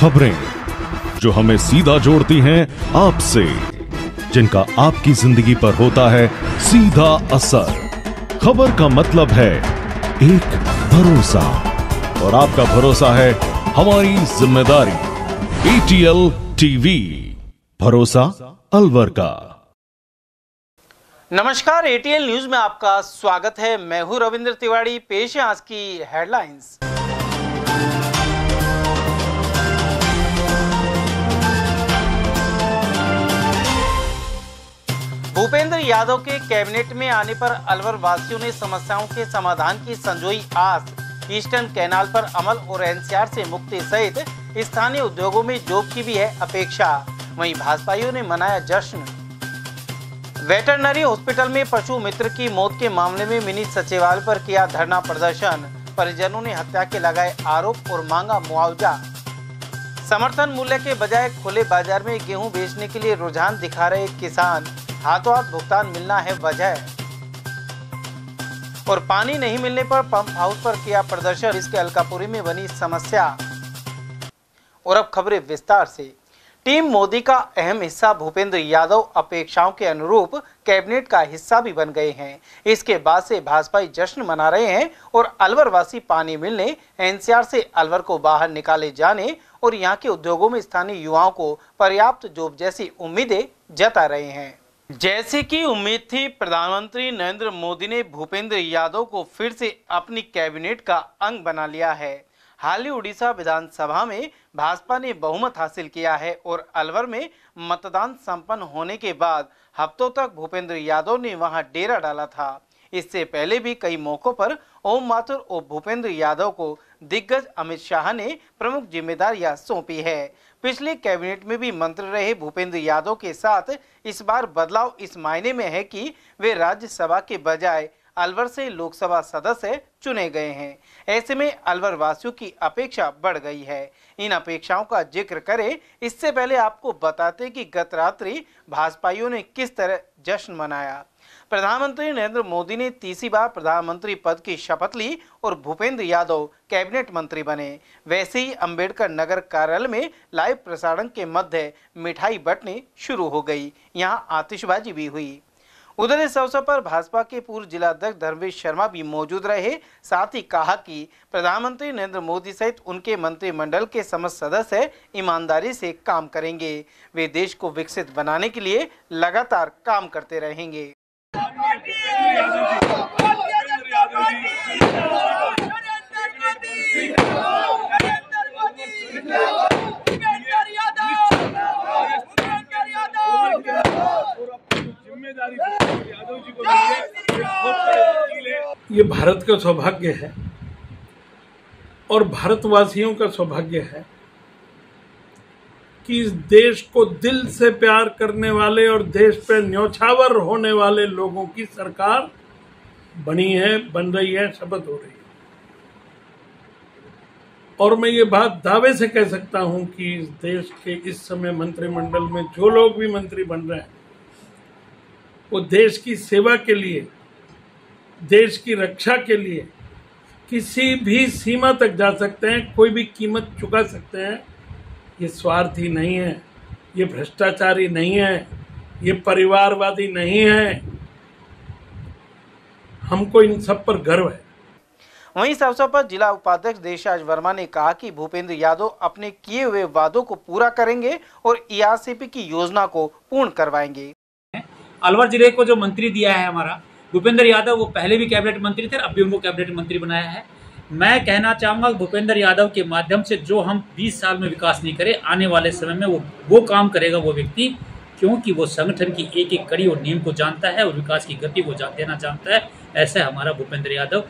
खबरें, जो हमें सीधा जोड़ती हैं आपसे, जिनका आपकी ज़िंदगी पर होता है सीधा असर। खबर का मतलब है एक भरोसा, और आपका भरोसा है हमारी ज़िम्मेदारी। एटीएल टीवी भरोसा अलवर का। नमस्कार एटीएल न्यूज़ में आपका स्वागत है। मैं हूँ रविंद्र तिवारी, पेश है आज की हेडलाइंस भूपेंद्र यादव के कैबिनेट में आने पर अलवर वासियों ने समस्याओं के समाधान की संजोई आस, ईस्टर्न कैनाल पर अमल और एनसीआर से मुक्ति सहित स्थानीय उद्योगों में जॉब की भी है अपेक्षा। वहीं भाजपाइयों ने मनाया जश्न। वेटरनरी हॉस्पिटल में पशु मित्र की मौत के मामले में मिनी सचिवालय पर किया धरना प्रदर्शन। परिजनों ने हत्या के लगाए आरोप और मांगा मुआवजा। समर्थन मूल्य के बजाय खुले बाज़ार में गेहूँ बेचने के लिए रुझान दिखा रहे किसान। हाथों हाथ भुगतान मिलना है वजह। और पानी नहीं मिलने पर पंप हाउस पर किया प्रदर्शन, इसके अलकापुरी में बनी समस्या। और अब खबरें विस्तार से। टीम मोदी का अहम हिस्सा भूपेंद्र यादव अपेक्षाओं के अनुरूप कैबिनेट का हिस्सा भी बन गए हैं। इसके बाद से भाजपा जश्न मना रहे हैं और अलवर वासी पानी मिलने, एनसीआर से अलवर को बाहर निकाले जाने और यहाँ के उद्योगों में स्थानीय युवाओं को पर्याप्त जॉब जैसी उम्मीदें जता रहे हैं। जैसे कि उम्मीद थी, प्रधानमंत्री नरेंद्र मोदी ने भूपेंद्र यादव को फिर से अपनी कैबिनेट का अंग बना लिया है। हाल ही उड़ीसा विधानसभा में भाजपा ने बहुमत हासिल किया है और अलवर में मतदान संपन्न होने के बाद हफ्तों तक भूपेंद्र यादव ने वहाँ डेरा डाला था। इससे पहले भी कई मौकों पर ओम माथुर और भूपेंद्र यादव को दिग्गज अमित शाह ने प्रमुख जिम्मेदारियाँ सौंपी है। पिछले कैबिनेट में भी मंत्री रहे भूपेंद्र यादव के साथ इस बार बदलाव इस मायने में है कि वे राज्यसभा के बजाय अलवर से लोकसभा सदस्य चुने गए हैं। ऐसे में अलवर वासियों की अपेक्षा बढ़ गई है। इन अपेक्षाओं का ज़िक्र करें, इससे पहले आपको बताते कि गत रात्रि भाजपाइयों ने किस तरह जश्न मनाया। प्रधानमंत्री नरेंद्र मोदी ने तीसरी बार प्रधानमंत्री पद की शपथ ली और भूपेंद्र यादव कैबिनेट मंत्री बने। वैसे ही अंबेडकर नगर कार्यालय में लाइव प्रसारण के मध्य मिठाई बटने शुरू हो गई। यहाँ आतिशबाजी भी हुई। उधर इस अवसर पर भाजपा के पूर्व जिलाध्यक्ष धर्मेश शर्मा भी मौजूद रहे। साथ ही कहा कि प्रधानमंत्री नरेंद्र मोदी सहित उनके मंत्रिमंडल के समस्त सदस्य ईमानदारी से काम करेंगे। वे देश को विकसित बनाने के लिए लगातार काम करते रहेंगे। ये भारत का सौभाग्य है और भारतवासियों का सौभाग्य है कि इस देश को दिल से प्यार करने वाले और देश पे न्यौछावर होने वाले लोगों की सरकार बनी है, बन रही है, शपथ हो रही है। और मैं ये बात दावे से कह सकता हूँ कि इस देश के इस समय मंत्रिमंडल में जो लोग भी मंत्री बन रहे हैं वो देश की सेवा के लिए, देश की रक्षा के लिए किसी भी सीमा तक जा सकते हैं, कोई भी कीमत चुका सकते हैं। ये स्वार्थी नहीं है, ये भ्रष्टाचारी नहीं है, ये परिवारवादी नहीं है। हमको इन सब पर गर्व है। वहीं इस अवसर पर जिला उपाध्यक्ष देशराज वर्मा ने कहा कि भूपेंद्र यादव अपने किए हुए वादों को पूरा करेंगे और ईआरसीपी की योजना को पूर्ण करवाएँगे। अलवर ज़िले को जो मंत्री दिया है हमारा, भूपेंद्र यादव, वो पहले भी कैबिनेट मंत्री थे, अब भी उनको कैबिनेट मंत्री बनाया है। मैं कहना चाहूँगा, भूपेंद्र यादव के माध्यम से जो हम 20 साल में विकास नहीं करे, आने वाले समय में वो वो काम करेगा वो व्यक्ति, क्योंकि वो संगठन की एक एक कड़ी और नियम को जानता है और विकास की गति को जान, देना जानता है। ऐसा हमारा भूपेंद्र यादव।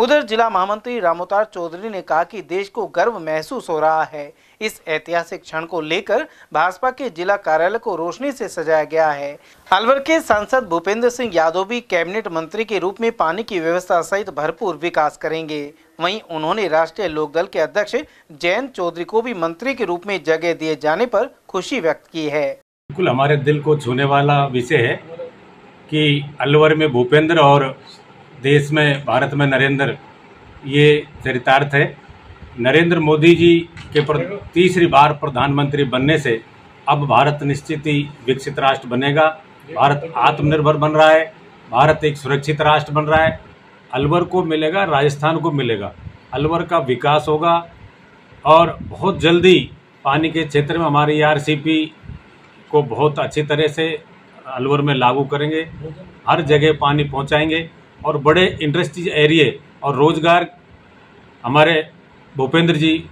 उधर जिला महामंत्री रामोतार चौधरी ने कहा कि देश को गर्व महसूस हो रहा है। इस ऐतिहासिक क्षण को लेकर भाजपा के जिला कार्यालय को रोशनी से सजाया गया है। अलवर के सांसद भूपेंद्र सिंह यादव भी कैबिनेट मंत्री के रूप में पानी की व्यवस्था सहित भरपूर विकास करेंगे। वहीं उन्होंने राष्ट्रीय लोकदल के अध्यक्ष जयंत चौधरी को भी मंत्री के रूप में जगह दिए जाने पर खुशी व्यक्त की है। बिल्कुल, हमारे दिल को छूने वाला विषय है कि अलवर में भूपेंद्र और देश में, भारत में नरेंद्र, ये चरितार्थ है। नरेंद्र मोदी जी के पर, तीसरी बार प्रधानमंत्री बनने से अब भारत निश्चित ही विकसित राष्ट्र बनेगा। भारत आत्मनिर्भर बन रहा है। भारत एक सुरक्षित राष्ट्र बन रहा है। अलवर को मिलेगा, राजस्थान को मिलेगा। अलवर का विकास होगा और बहुत जल्दी पानी के क्षेत्र में हमारी आरसीपी को बहुत अच्छी तरह से अलवर में लागू करेंगे। हर जगह पानी पहुंचाएँगे। और बड़े इंडस्ट्रीज़ एरिए और रोज़गार हमारे भूपेंद्र जी,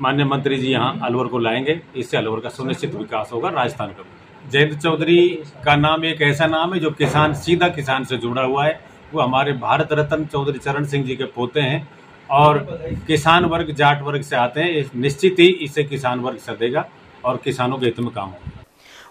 माननीय मंत्री जी यहाँ अलवर को लाएँगे। इससे अलवर का सुनिश्चित विकास होगा, राजस्थान का। जयंत चौधरी का नाम एक ऐसा नाम है जो किसान, सीधा किसान से जुड़ा हुआ है। वो हमारे भारत रत्न चौधरी चरण सिंह जी के पोते हैं और किसान वर्ग जाट वर्ग से आते हैं। निश्चित ही इसे किसान वर्ग सदेगा और किसानों के हित में काम होगा।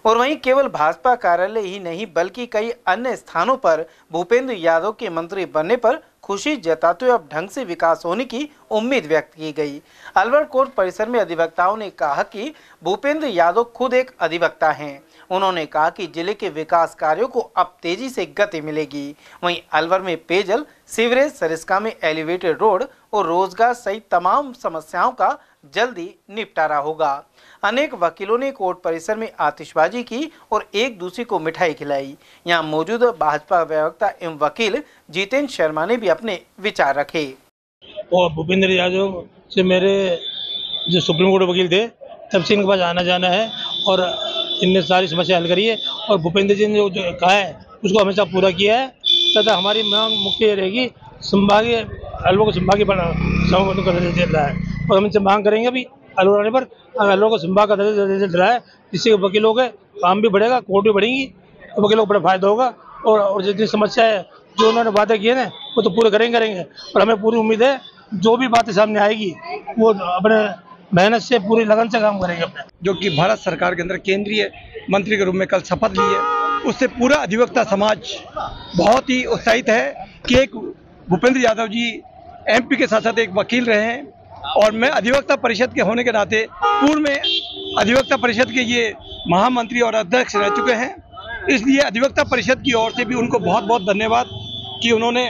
और वहीं केवल भाजपा कार्यालय ही नहीं, बल्कि कई अन्य स्थानों पर भूपेंद्र यादव के मंत्री बनने पर खुशी जताते हुए अब ढंग से विकास होने की उम्मीद व्यक्त की गई। अलवर कोर्ट परिसर में अधिवक्ताओं ने कहा कि भूपेंद्र यादव खुद एक अधिवक्ता हैं। उन्होंने कहा कि ज़िले के विकास कार्यों को अब तेज़ी से गति मिलेगी। वहीं अलवर में पेयजल, सीवरेज, सरिस्का में एलिवेटेड रोड और रोज़गार सहित तमाम समस्याओं का जल्दी निपटारा होगा। अनेक वकीलों ने कोर्ट परिसर में आतिशबाजी की और एक दूसरे को मिठाई खिलाई। यहाँ मौजूद भाजपा प्रवक्ता एवं वकील जितेंद्र शर्मा ने भी अपने विचार रखे। और भूपेंद्र यादव से मेरे जो सुप्रीम कोर्ट वकील थे तब से इनके पास आना जाना है और इनने सारी समस्या हल करी है और भूपेंद्र जी ने जो, कहा है उसको हमेशा पूरा किया है। तथा हमारी मांग मुख्य रहेगी संभागीय अलवर को संभागीय बना दे रहा है। और हम इनसे मांग करेंगे अभी अलवर आने पर। अलवर को संभाग का दर्जा दे रहा है। जिससे वकीलों के काम भी बढ़ेगा, कोर्ट भी बढ़ेंगी तो वकीलों को बड़ा फ़ायदा होगा। और और जितनी समस्या है, जो उन्होंने वादे किए ना, वो तो पूरे करेंगे करेंगे। और हमें पूरी उम्मीद है, जो भी बातें सामने आएगी, वो अपने मेहनत से, पूरी लगन से काम करेंगे अपने। जो कि भारत सरकार के अंदर केंद्रीय मंत्री के रूप में कल शपथ ली है, उससे पूरा अधिवक्ता समाज बहुत ही उत्साहित है कि एक भूपेंद्र यादव जी एमपी के साथ साथ एक वकील रहे हैं। और मैं अधिवक्ता परिषद के होने के नाते पूर्व में अधिवक्ता परिषद के ये महामंत्री और अध्यक्ष रह चुके हैं। इसलिए अधिवक्ता परिषद की ओर से भी उनको बहुत बहुत धन्यवाद कि उन्होंने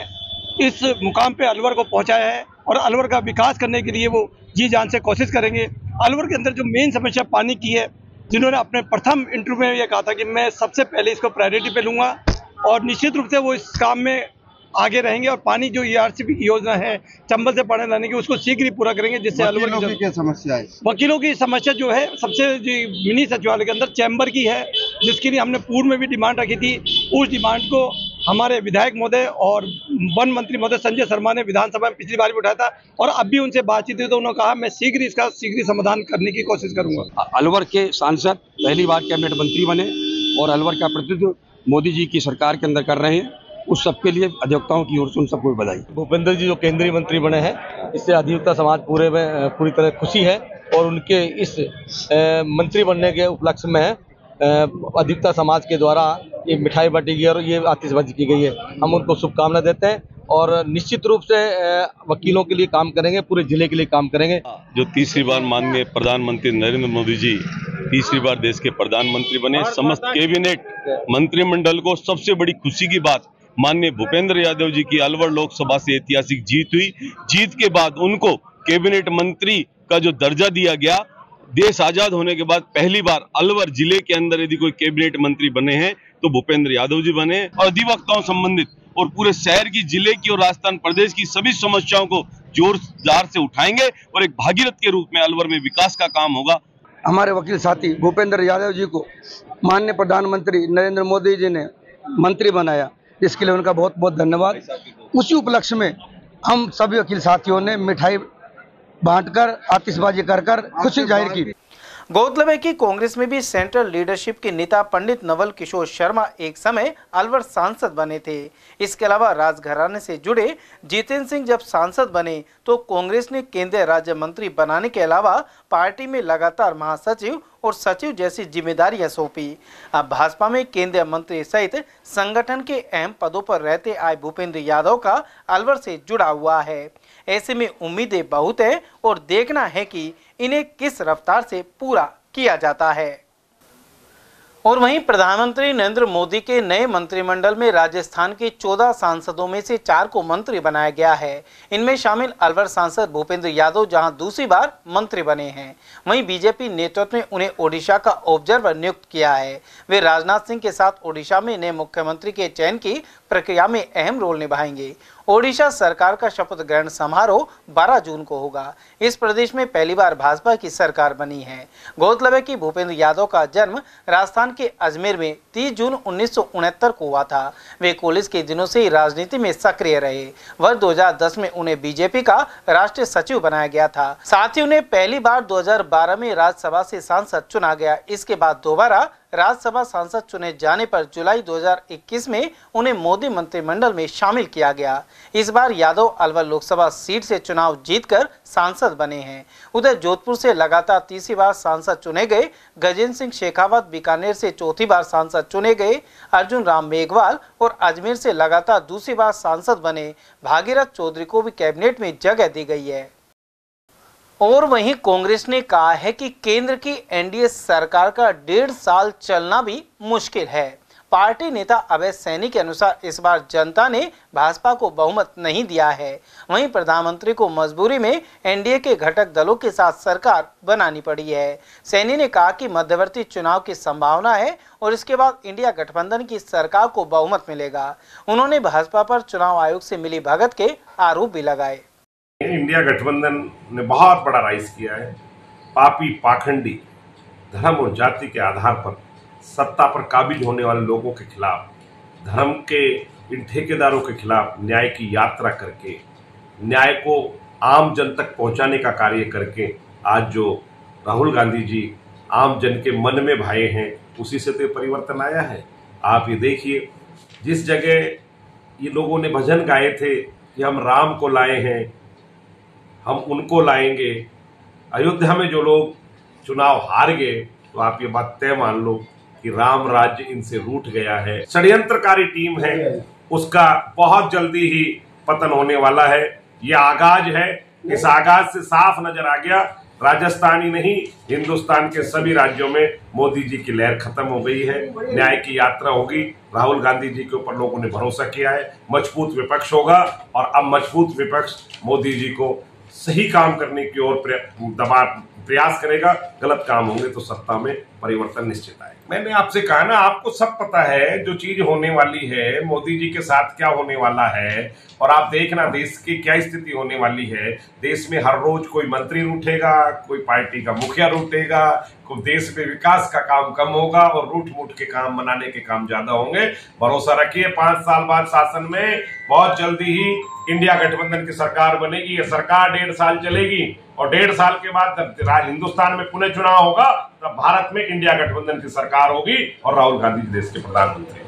इस मुकाम पे अलवर को पहुँचाया है और अलवर का विकास करने के लिए वो जी जान से कोशिश करेंगे। अलवर के अंदर जो मेन समस्या पानी की है, जिन्होंने अपने प्रथम इंटरव्यू में ये कहा था कि मैं सबसे पहले इसको प्रायोरिटी पे लूँगा और निश्चित रूप से वो इस काम में आगे रहेंगे और पानी जो ई की योजना है चंबल से पानी लाने की उसको शीघ्र ही पूरा करेंगे जिससे अलवर की क्या समस्या है? वकीलों की समस्या जो है सबसे मिनी सचिवालय के अंदर चैम्बर की है जिसके लिए हमने पूर्व में भी डिमांड रखी थी। उस डिमांड को हमारे विधायक महोदय और वन मंत्री महोदय संजय शर्मा ने विधानसभा में पिछली बार भी उठाया था और अब भी उनसे बातचीत हुई तो उन्होंने कहा मैं शीघ्र इसका शीघ्र समाधान करने की कोशिश करूँगा। अलवर के सांसद पहली बार कैबिनेट मंत्री बने और अलवर का प्रतिनिधित्व मोदी जी की सरकार के अंदर कर रहे हैं। उस सबके लिए अधिवक्ताओं की ओर से उन सबको बधाई। भूपेंद्र जी जो केंद्रीय मंत्री बने हैं इससे अधिवक्ता समाज पूरे में पूरी तरह खुशी है और उनके इस मंत्री बनने के उपलक्ष्य में अधिवक्ता समाज के द्वारा ये मिठाई बांटी गई और ये आतिशबाजी की गई है। हम उनको शुभकामना देते हैं और निश्चित रूप से वकीलों के लिए काम करेंगे पूरे ज़िले के लिए काम करेंगे। जो तीसरी बार माननीय प्रधानमंत्री नरेंद्र मोदी जी तीसरी बार देश के प्रधानमंत्री बने समस्त कैबिनेट मंत्रिमंडल को सबसे बड़ी खुशी की बात माननीय भूपेंद्र यादव जी की अलवर लोकसभा से ऐतिहासिक जीत हुई। जीत के बाद उनको कैबिनेट मंत्री का जो दर्जा दिया गया, देश आज़ाद होने के बाद पहली बार अलवर ज़िले के अंदर यदि कोई कैबिनेट मंत्री बने हैं तो भूपेंद्र यादव जी बने और अधिवक्ताओं संबंधित और पूरे शहर की, ज़िले की और राजस्थान प्रदेश की सभी समस्याओं को जोरदार से उठाएँगे और एक भागीरथ के रूप में अलवर में विकास का काम होगा। हमारे वकील साथी भूपेंद्र यादव जी को माननीय प्रधानमंत्री नरेंद्र मोदी जी ने मंत्री बनाया। इसके लिए उनका बहुत बहुत धन्यवाद। उसी उपलक्ष्य में हम सभी वकील साथियों ने मिठाई बांटकर, आतिशबाजी कर कर खुशी ज़ाहिर की। गौरतलब है कि कांग्रेस में भी सेंट्रल लीडरशिप के नेता पंडित नवल किशोर शर्मा एक समय अलवर सांसद बने थे। इसके अलावा राजघराने से जुड़े जितेंद्र सिंह जब सांसद बने तो कांग्रेस ने केंद्रीय राज्य मंत्री बनाने के अलावा पार्टी में लगातार महासचिव और सचिव जैसी जिम्मेदारियाँ सौंपी। अब भाजपा में केंद्रीय मंत्री सहित संगठन के अहम पदों पर रहते आए भूपेंद्र यादव का अलवर से जुड़ा हुआ है। ऐसे में उम्मीदें बहुत है और देखना है कि इन्हें किस रफ्तार से पूरा किया जाता है। और वहीं प्रधानमंत्री नरेंद्र मोदी के नए मंत्रिमंडल में राजस्थान के 14 सांसदों में से चार को मंत्री बनाया गया है। इनमें शामिल अलवर सांसद भूपेंद्र यादव, जहाँ दूसरी बार मंत्री बने हैं। वहीं बीजेपी नेतृत्व ने उन्हें ओडिशा का ऑब्जर्वर नियुक्त किया है। वे राजनाथ सिंह के साथ ओडिशा में नए मुख्यमंत्री के चयन की प्रक्रिया में अहम रोल निभाएँगे। ओडिशा सरकार का शपथ ग्रहण समारोह 12 जून को होगा। इस प्रदेश में पहली बार भाजपा की सरकार बनी है। गौरतलब है कि भूपेंद्र यादव का जन्म राजस्थान के अजमेर में 30 जून उन्नीस सौ उनहत्तर को हुआ था। वे कॉलेज के दिनों से ही राजनीति में सक्रिय रहे। वर्ष 2010 में उन्हें बीजेपी का राष्ट्रीय सचिव बनाया गया था। साथ ही उन्हें पहली बार 2012 में राज्यसभा से सांसद चुना गया। इसके बाद दोबारा राज्यसभा सांसद चुने जाने पर जुलाई 2021 में उन्हें मोदी मंत्रिमंडल में शामिल किया गया। इस बार यादव अलवर लोकसभा सीट से चुनाव जीतकर सांसद बने हैं। उधर जोधपुर से लगातार तीसरी बार सांसद चुने गए गजेंद्र सिंह शेखावत, बीकानेर से चौथी बार सांसद चुने गए अर्जुन राम मेघवाल और अजमेर से लगातार दूसरी बार सांसद बने। भागीरथ चौधरी को भी कैबिनेट में जगह दी गई है। और वहीं कांग्रेस ने कहा है कि केंद्र की एनडीए सरकार का डेढ़ साल चलना भी मुश्किल है। पार्टी नेता अभय सैनी के अनुसार इस बार जनता ने भाजपा को बहुमत नहीं दिया है। वहीं प्रधानमंत्री को मजबूरी में एनडीए के घटक दलों के साथ सरकार बनानी पड़ी है। सैनी ने कहा कि मध्यवर्ती चुनाव की संभावना है और इसके बाद इंडिया गठबंधन की सरकार को बहुमत मिलेगा। उन्होंने भाजपा पर चुनाव आयोग से मिली भगत के आरोप भी लगाए। इंडिया गठबंधन ने बहुत बड़ा राइज किया है। पापी पाखंडी, धर्म और जाति के आधार पर, सत्ता पर काबिज होने वाले लोगों के खिलाफ, धर्म के इन ठेकेदारों के खिलाफ न्याय की यात्रा करके, न्याय को आम जन तक पहुँचाने का कार्य करके, आज जो राहुल गांधी जी आम जन के मन में भाए हैं, उसी से तो परिवर्तन आया है। आप ये देखिए, जिस जगह ये लोगों ने भजन गाए थे कि हम राम को लाए हैं हम उनको लाएँगे। अयोध्या में जो लोग चुनाव हार गए तो आप ये बात तय मान लो कि राम राज्य इनसे रूठ गया है। षड्यंत्रकारी टीम है। उसका बहुत जल्दी ही पतन होने वाला है। ये आगाज़ है। इस आगाज़ से साफ़ नज़र आ गया। राजस्थान ही नहीं, हिंदुस्तान के सभी राज्यों में मोदी जी की लहर खत्म हो गई है। न्याय की यात्रा होगी। राहुल गांधी जी के ऊपर लोगों ने भरोसा किया है। मज़बूत विपक्ष होगा और अब मज़बूत विपक्ष मोदी जी को सही काम करने की ओर दबाव प्रयास करेगा गलत काम होंगे तो सत्ता में परिवर्तन निश्चित आए। मैंने आपसे कहा ना, आपको सब पता है जो चीज़ होने वाली है, मोदी जी के साथ क्या होने वाला है, और आप देखना देश की क्या स्थिति होने वाली है। देश में हर रोज कोई मंत्री रूठेगा, कोई पार्टी का मुखिया रूठेगा को देश में विकास का काम कम होगा और रूठ मूठ के काम बनाने के काम ज़्यादा होंगे। भरोसा रखिए, पाँच साल बाद शासन में बहुत जल्दी ही इंडिया गठबंधन की सरकार बनेगी। ये सरकार डेढ़ साल चलेगी, और डेढ़ साल के बाद हिंदुस्तान में पुनः चुनाव होगा तब भारत में इंडिया गठबंधन की सरकार होगी और राहुल गांधी देश के प्रधानमंत्री।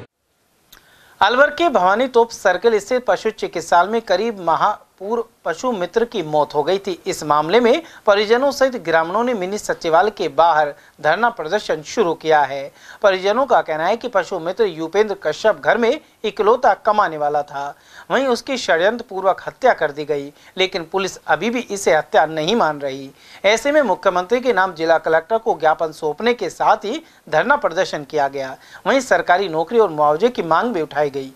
अलवर के भवानी तोप सर्कल स्थित पशु चिकित्सालय में करीब माह पूर्व पशु मित्र की मौत हो गई थी। इस मामले में परिजनों सहित ग्रामीणों ने मिनी सचिवालय के बाहर धरना प्रदर्शन शुरू किया है। परिजनों का कहना है कि पशु मित्र यूपेंद्र कश्यप घर में इकलौता कमाने वाला था। वहीं उसकी षड्यंत्र पूर्वक हत्या कर दी गई, लेकिन पुलिस अभी भी इसे हत्या नहीं मान रही। ऐसे में मुख्यमंत्री के नाम जिला कलेक्टर को ज्ञापन सौंपने के साथ ही धरना प्रदर्शन किया गया। वहीं सरकारी नौकरी और मुआवजे की मांग भी उठाई गई।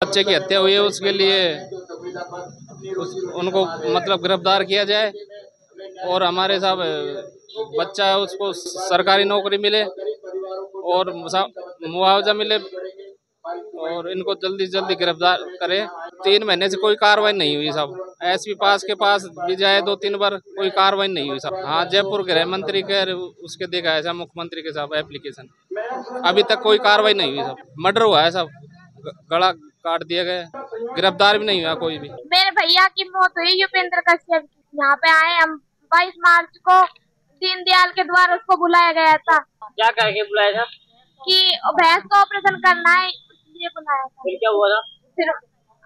बच्चे की हत्या हुई है उसके लिए उस, उनको मतलब गिरफ़्तार किया जाए और हमारे साहब बच्चा है उसको सरकारी नौकरी मिले और मुआवजा मिले। और इनको जल्दी जल्दी गिरफ़्तार करें। तीन महीने से कोई कार्रवाई नहीं हुई साहब एसपी पास के पास भी जाए दो तीन बार कोई कार्रवाई नहीं हुई साहब हाँ जयपुर गृह मंत्री के उसके देखा है साहब मुख्यमंत्री के साहब एप्लीकेशन अभी तक कोई कार्रवाई नहीं हुई साहब मर्डर हुआ है साहब गला काट दिया गया गिरफ़्तार भी नहीं हुआ कोई भी। मेरे भैया की मौत हुई युपेंद्र कश्यप यहाँ पे आए हम। बाईस मार्च को दीनदयाल के द्वारा उसको बुलाया गया था। क्या कह के बुलाया था? कि भैंस को ऑपरेशन करना है। इसलिए बुलाया था। फिर क्या हुआ था? फिर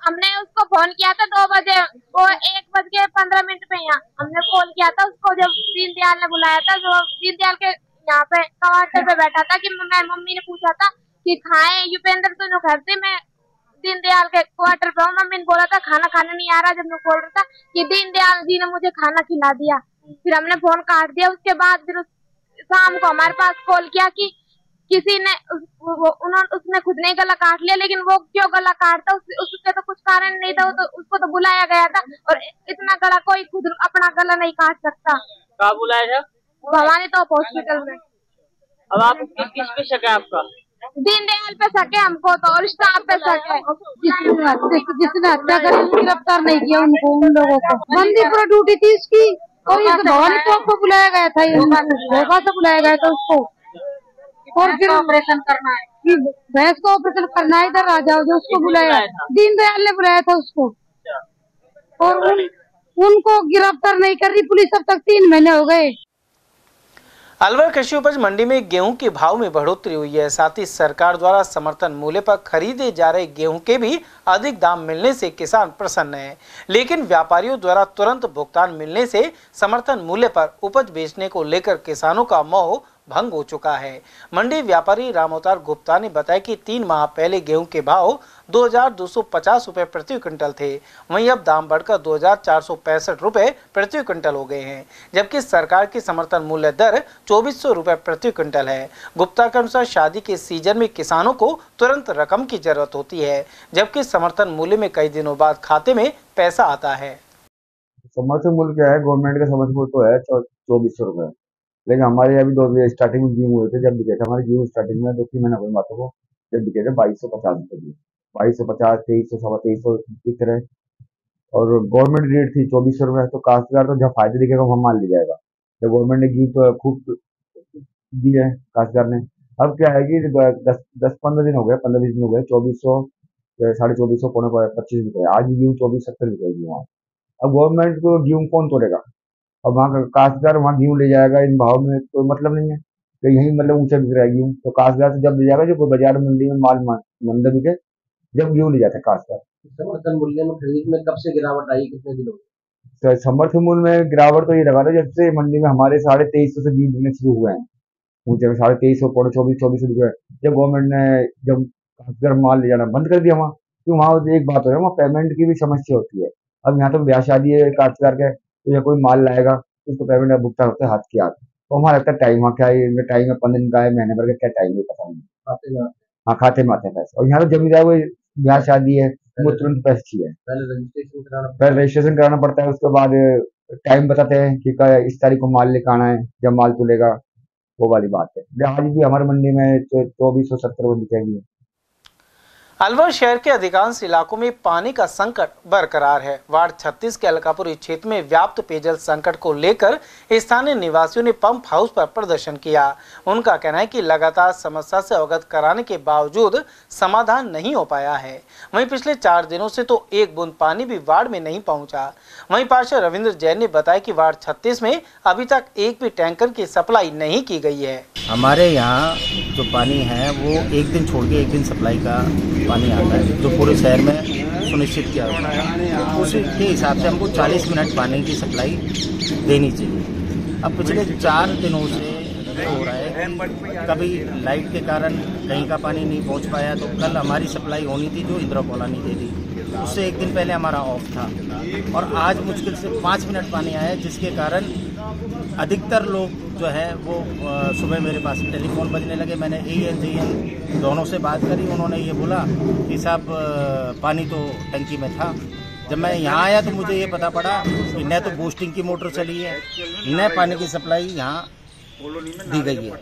हमने उसको फ़ोन किया था दो बजे। वो एक बज के पंद्रह मिनट पे यहाँ हमने फ़ोन किया था उसको जब दीनदयाल ने बुलाया था जो दीनदयाल के यहाँ पे क्वार्टर पे बैठा था कि मैं मम्मी ने पूछा था कि खाए? युपेंद्र तो जो घर से मैं दीनदयाल के क्वार्टर पे हूँ। मम्मी ने बोला था खाना खाने नहीं आ रहा। जब मैं बोल रहा था कि दीनदयाल जी ने मुझे खाना खिला दिया। फिर हमने फ़ोन काट दिया। उसके बाद फिर शाम को हमारे पास कॉल किया कि किसी ने उन्होंने उसने खुद ने गला काट लिया लेकिन वो क्यों गला काटता? उस, उसके तो कुछ कारण नहीं था वो तो उसको तो बुलाया गया था और इतना गला कोई खुद अपना गला नहीं काट सकता। कहा बुलाया था? भवानी तो हॉस्पिटल में। अब आप किस किस पे शक है आपका? दीनदयाल पे सके हमको तो और स्टाफ पे सके जिसने हत्या जिसने हत्या करी गिरफ़्तार नहीं किया उनको उन लोगों को। बंदीपुरा ड्यूटी थी इसकी। और इस भवानी चौक को बुलाया गया था ये भोगा से बुलाया गया था उसको। और फिर ऑपरेशन करना है। भैंस को ऑपरेशन करना है इधर आ जाओ जो उसको बुलाया। दीनदयाल ने बुलाया था उसको। और उन, उनको गिरफ़्तार नहीं कर रही पुलिस अब तक तीन महीने हो गए। अलवर कृषि उपज मंडी में गेहूँ के भाव में बढ़ोतरी हुई है। साथ ही सरकार द्वारा समर्थन मूल्य पर खरीदे जा रहे गेहूँ के भी अधिक दाम मिलने से किसान प्रसन्न है। लेकिन व्यापारियों द्वारा तुरंत भुगतान मिलने से समर्थन मूल्य पर उपज बेचने को लेकर किसानों का मोह भंग हो चुका है। मंडी व्यापारी रामोतार गुप्ता ने बताया कि तीन माह पहले गेहूँ के भाव दो हज़ार दो सौ पचास रुपए प्रति क्विंटल थे। वहीं अब दाम बढ़कर दो हज़ार चार सौ पैंसठ रुपए प्रति क्विंटल हो गए हैं, जबकि सरकार की समर्थन मूल्य दर चौबीस रुपए प्रति क्विंटल है। गुप्ता के अनुसार शादी के सीज़न में किसानों को तुरंत रकम की ज़रूरत होती है, जबकि समर्थन मूल्य में कई दिनों बाद खाते में पैसा आता है। समर्थन मूल्य क्या है? गवर्नमेंट का समर्थन मूल्य तो है चौबीस सौ रुपए लेकिन हमारे अभी दो स्टार्टिंग में गेहूँ हुए थे, जब बिके थे हमारे गेहूँ स्टार्टिंग में दो तीन महीने हुए बातों को, जब बिके थे बाईस सौ पचास रुपये बाईस सौ पचास, तेईस सौ सवा तेईस सौ बिक रहे और गवर्नमेंट रेट थी चौबीस सौ रुपये तो काश्तकार तो जब फ़ायदे दिखेगा वहाँ माल ले जाएगा। तो गवर्नमेंट ने गेहूँ तो खूब दी है काश्तकार ने। अब क्या है कि दस दस पंद्रह दिन हो गए, पंद्रह बीस दिन हो गए, चौबीस सौ साढ़े चौबीस सौ, पौने पच्चीस रुपये आज गेहूँ चौबीस सत्तर बिकेगी वहाँ। अब गवर्नमेंट को गेहूँ कौन तोड़ेगा? अब वहाँ का काश्तकार वहाँ गेहूँ ले जाएगा इन भाव में कोई मतलब नहीं है। तो यही मतलब ऊँचा बिक रहा है गेहूँ तो काश्तकार से जब ले जाएगा जो कोई बाज़ार मंडी में माल मंद बिके जब गेहूँ ले जाता है काश्तकार। समर्थन मूल्य में खरीद में कब से गिरावट आई कितने दिनों तो समर्थन मूल्य में गिरावट तो ये लगा था जब से मंडी में हमारे साढ़े तेईस सौ से बीज बिकने शुरू हुए हैं। ऊँचे में साढ़े तेईस सौ पौड़े चौबीस चौबीस रुपये जब गवर्नमेंट ने जब काश्तकार माल ले जाना बंद कर दिया वहाँ तो वहाँ एक बात हो रहा है वहाँ पेमेंट की भी समस्या होती है। अब यहाँ तो ब्याह शादी है काश्तकार के तो या कोई माल लाएगा उसको पेमेंट भुगतान होता है हाथ की हाथ तो हमारा लगता है टाइम वहाँ क्या है टाइम है पंद्रह दिन का है महीने भर का क्या टाइम है पता नहीं। हाँ। खाते में आते हैं पैसे। और यहाँ तो जमींदार वो ब्याह शादी है वो तुरंत पैसे चाहिए। पहले रजिस्ट्रेशन कराना पड़ता है उसके बाद टाइम बताते हैं कि इस तारीख को माल लेकर आना है जब माल तुलेगा वो वाली बात है। आज भी हमारी मंडी में चौबीस सौ सत्तर रुपये बिकेगी। अलवर शहर के अधिकांश इलाकों में पानी का संकट बरकरार है। वार्ड 36 के अलकापुरी क्षेत्र में व्याप्त पेयजल संकट को लेकर स्थानीय निवासियों ने पंप हाउस पर प्रदर्शन किया। उनका कहना है कि लगातार समस्या से अवगत कराने के बावजूद समाधान नहीं हो पाया है। वहीं पिछले चार दिनों से तो एक बूंद पानी भी वार्ड में नहीं पहुँचा। वहीं पार्षद रविंद्र जैन ने बताया की वार्ड छत्तीस में अभी तक एक भी टैंकर की सप्लाई नहीं की गई है। हमारे यहाँ जो पानी है, वो एक दिन छोड़ के एक दिन सप्लाई का पानी आता है, जो पूरे शहर में सुनिश्चित किया हुआ है। उसके उसी के हिसाब से हमको 40 मिनट पानी की सप्लाई देनी चाहिए। अब पिछले चार दिनों से हो रहा है। कभी लाइट के कारण कहीं का पानी नहीं पहुँच पाया तो कल हमारी सप्लाई होनी थी जो इंदिरा कॉलोनी दे दी उससे एक दिन पहले हमारा ऑफ़ था। और आज मुश्किल से पाँच मिनट पानी आया, जिसके कारण अधिकतर लोग जो है वो सुबह मेरे पास टेलीफोन बजने लगे। मैंने ए एन जी एन दोनों से बात करी। उन्होंने ये बोला कि साहब पानी तो टंकी में था। जब मैं यहाँ आया तो मुझे ये पता पड़ा कि न तो बूस्टिंग की मोटर चली है, न पानी की सप्लाई यहाँ दी गई है।